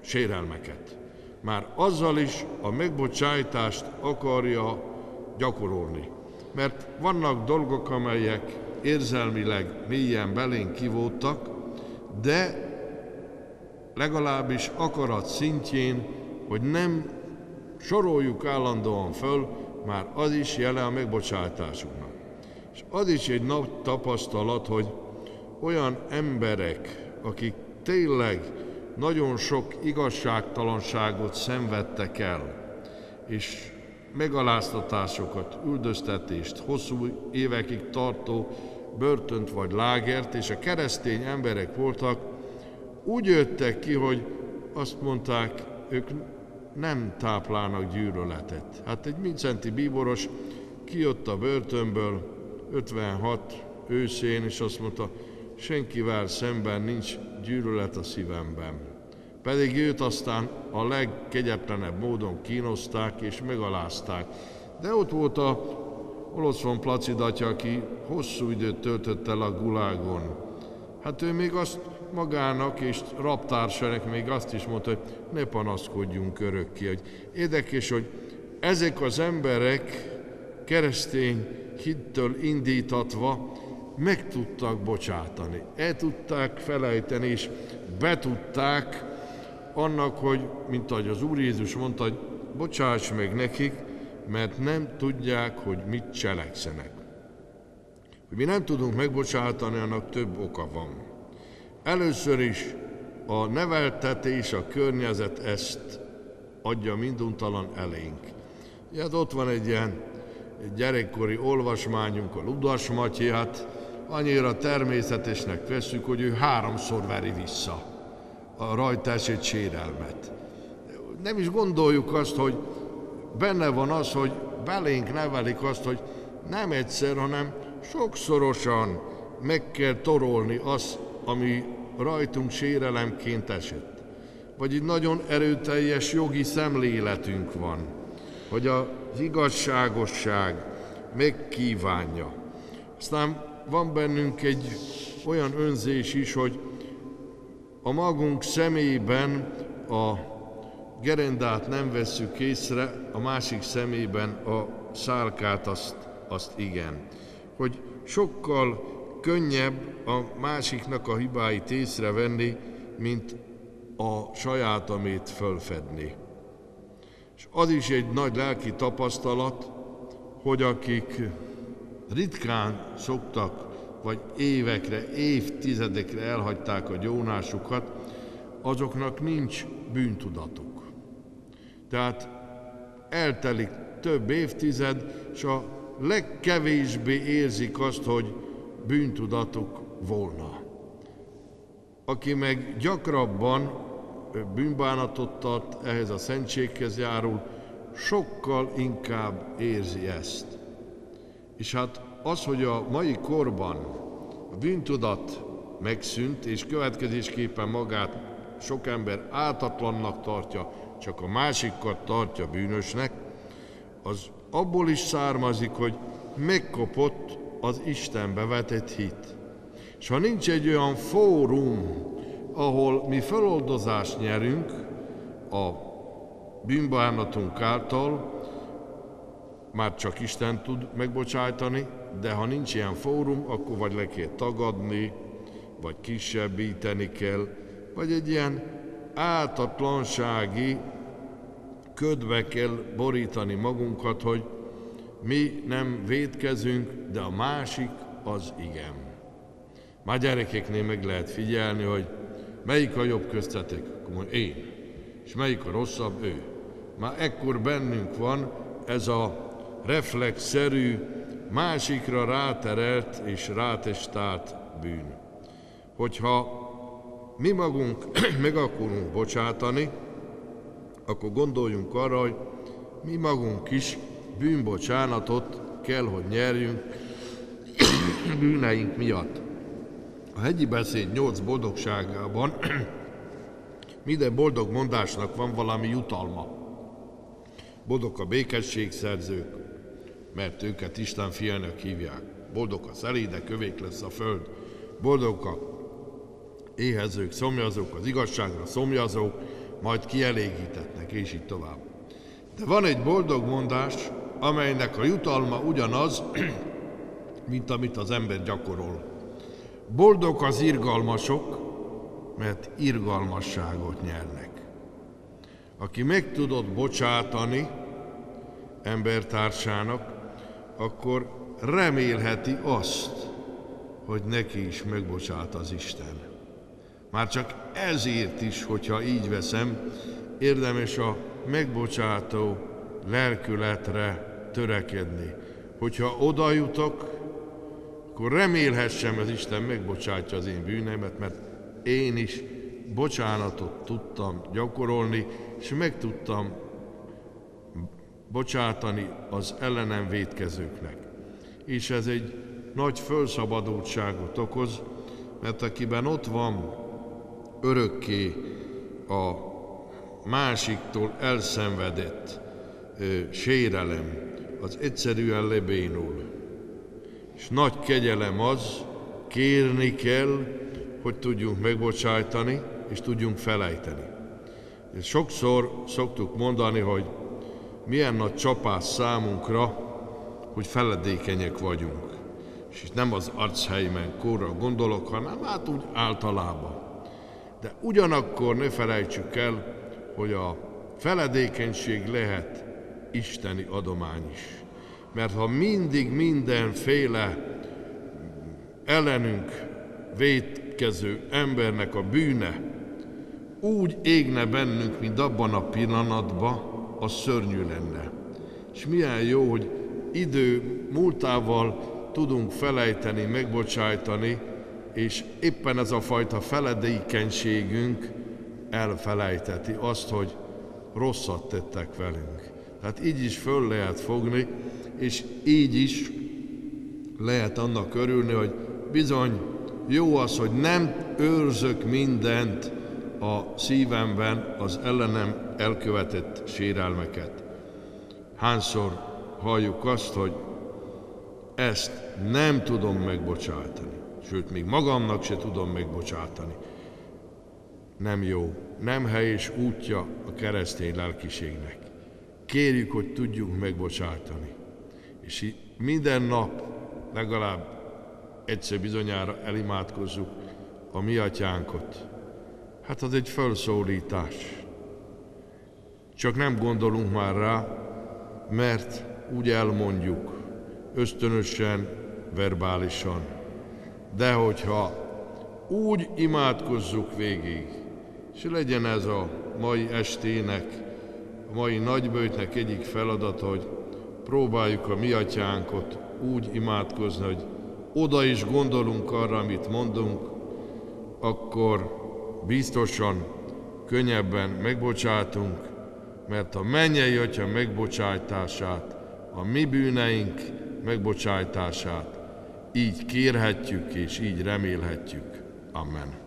Speaker 1: sérelmeket. Már azzal is a megbocsájtást akarja gyakorolni. Mert vannak dolgok, amelyek érzelmileg mélyen belénk kivódtak, de legalábbis akarat szintjén, hogy nem soroljuk állandóan föl, már az is jele a megbocsátásunknak. És az is egy nagy tapasztalat, hogy olyan emberek, akik tényleg nagyon sok igazságtalanságot szenvedtek el, és megaláztatásokat, üldöztetést, hosszú évekig tartó börtönt vagy lágert, és a keresztény emberek voltak, úgy jöttek ki, hogy azt mondták, ők nem táplálnak gyűlöletet. Hát egy Mincenti bíboros kijött a börtönből 56 őszén, és azt mondta, senkivel szemben nincs gyűlölet a szívemben. Pedig őt aztán a legkegyetlenebb módon kínozták és megalázták. De ott volt a Oloszfon Placid aki hosszú időt töltött el a gulágon. Hát ő még azt magának és raptársának még azt is mondta, hogy ne panaszkodjunk örökké. Hogy érdekes, hogy ezek az emberek keresztény hittől indítatva meg tudtak bocsátani, el tudták felejteni, és betudták annak, hogy, mint ahogy az Úr Jézus mondta, hogy bocsáss meg nekik, mert nem tudják, hogy mit cselekszenek. Hogy mi nem tudunk megbocsátani, annak több oka van. Először is a neveltetés, a környezet ezt adja minduntalan elénk. Hát ott van egy ilyen gyerekkori olvasmányunk, a Ludas Matyát, annyira természetesnek veszük, hogy ő háromszor veri vissza a rajta esett sérelmet. Nem is gondoljuk azt, hogy benne van az, hogy belénk nevelik azt, hogy nem egyszer, hanem sokszorosan meg kell torolni azt, ami rajtunk sérelemként esett. Vagy egy nagyon erőteljes jogi szemléletünk van, hogy az igazságosság megkívánja. Aztán van bennünk egy olyan önzés is, hogy a magunk szemében a gerendát nem vesszük észre, a másik szemében a szálkát azt, azt igen. Hogy sokkal könnyebb a másiknak a hibáit észrevenni, mint a sajátomét fölfedni. És az is egy nagy lelki tapasztalat, hogy akik ritkán szoktak, vagy évekre, évtizedekre elhagyták a gyónásukat, azoknak nincs bűntudatuk. Tehát eltelik több évtized, és a legkevésbé érzik azt, hogy bűntudatuk volna. Aki meg gyakrabban bűnbánatot tart, ehhez a szentséghez járul, sokkal inkább érzi ezt. És hát az, hogy a mai korban a bűntudat megszűnt, és következésképpen magát sok ember áltatlannak tartja, csak a másikat tartja bűnösnek, az abból is származik, hogy megkopott az Istenbe vetett hit. És ha nincs egy olyan fórum, ahol mi feloldozást nyerünk a bűnbánatunk által már csak Isten tud megbocsájtani, de ha nincs ilyen fórum, akkor vagy le kell tagadni, vagy kisebbíteni kell, vagy egy ilyen áltatlansági ködbe kell borítani magunkat, hogy mi nem védkezünk, de a másik az igen. Már gyerekeknél meg lehet figyelni, hogy melyik a jobb köztetek, akkor én, és melyik a rosszabb, ő. Már ekkor bennünk van ez a reflexzerű, másikra ráterelt és rátestált bűn. Hogyha mi magunk meg akarunk bocsátani, akkor gondoljunk arra, hogy mi magunk is bűnbocsánatot kell, hogy nyerjünk bűneink miatt. A hegyi beszéd nyolc boldogságában minden boldog mondásnak van valami jutalma. Boldog a békességszerzők, mert őket Isten fiának hívják. Boldog a szelédek, kövék lesz a föld. Boldog a éhezők, szomjazók, az igazságra szomjazók, majd kielégítetnek, és így tovább. De van egy boldog mondás, amelynek a jutalma ugyanaz, mint amit az ember gyakorol. Boldog az irgalmasok, mert irgalmasságot nyernek. Aki meg tudott bocsátani embertársának, akkor remélheti azt, hogy neki is megbocsát az Isten. Már csak ezért is, hogyha így veszem, érdemes a megbocsátó lelkületre törekedni. Hogyha oda jutok, akkor remélhessem, az Isten megbocsátja az én bűneimet, mert én is bocsánatot tudtam gyakorolni, és meg tudtam bocsátani az ellenem védkezőknek. És ez egy nagy fölszabadultságot okoz, mert akiben ott van örökké a másiktól elszenvedett ö, sérelem, az egyszerűen lebénul. És nagy kegyelem az, kérni kell, hogy tudjunk megbocsájtani, és tudjunk felejteni. És sokszor szoktuk mondani, hogy milyen nagy csapás számunkra, hogy feledékenyek vagyunk. És itt nem az archeimen korra gondolok, hanem hát úgy általában. De ugyanakkor ne felejtsük el, hogy a feledékenység lehet isteni adomány is. Mert ha mindig mindenféle ellenünk védkező embernek a bűne úgy égne bennünk, mint abban a pillanatban, az szörnyű lenne. És milyen jó, hogy idő múltával tudunk felejteni, megbocsájtani, és éppen ez a fajta feledékenységünk elfelejteti azt, hogy rosszat tettek velünk. Tehát így is föl lehet fogni, és így is lehet annak örülni, hogy bizony jó az, hogy nem őrzök mindent a szívemben az ellenem elkövetett sérelmeket. Hányszor halljuk azt, hogy ezt nem tudom megbocsátani, sőt, még magamnak se tudom megbocsátani. Nem jó, nem helyes útja a keresztény lelkiségnek. Kérjük, hogy tudjunk megbocsátani. És minden nap legalább egyszer bizonyára elimádkozzuk a mi atyánkot, Hát az egy felszólítás. Csak nem gondolunk már rá, mert úgy elmondjuk, ösztönösen, verbálisan. De hogyha úgy imádkozzuk végig, és legyen ez a mai estének, a mai nagybőjtnek egyik feladat, hogy próbáljuk a mi atyánkot úgy imádkozni, hogy oda is gondolunk arra, amit mondunk, akkor biztosan, könnyebben megbocsátunk, mert a mennyei Atya megbocsátását, a mi bűneink megbocsátását így kérhetjük és így remélhetjük. Amen.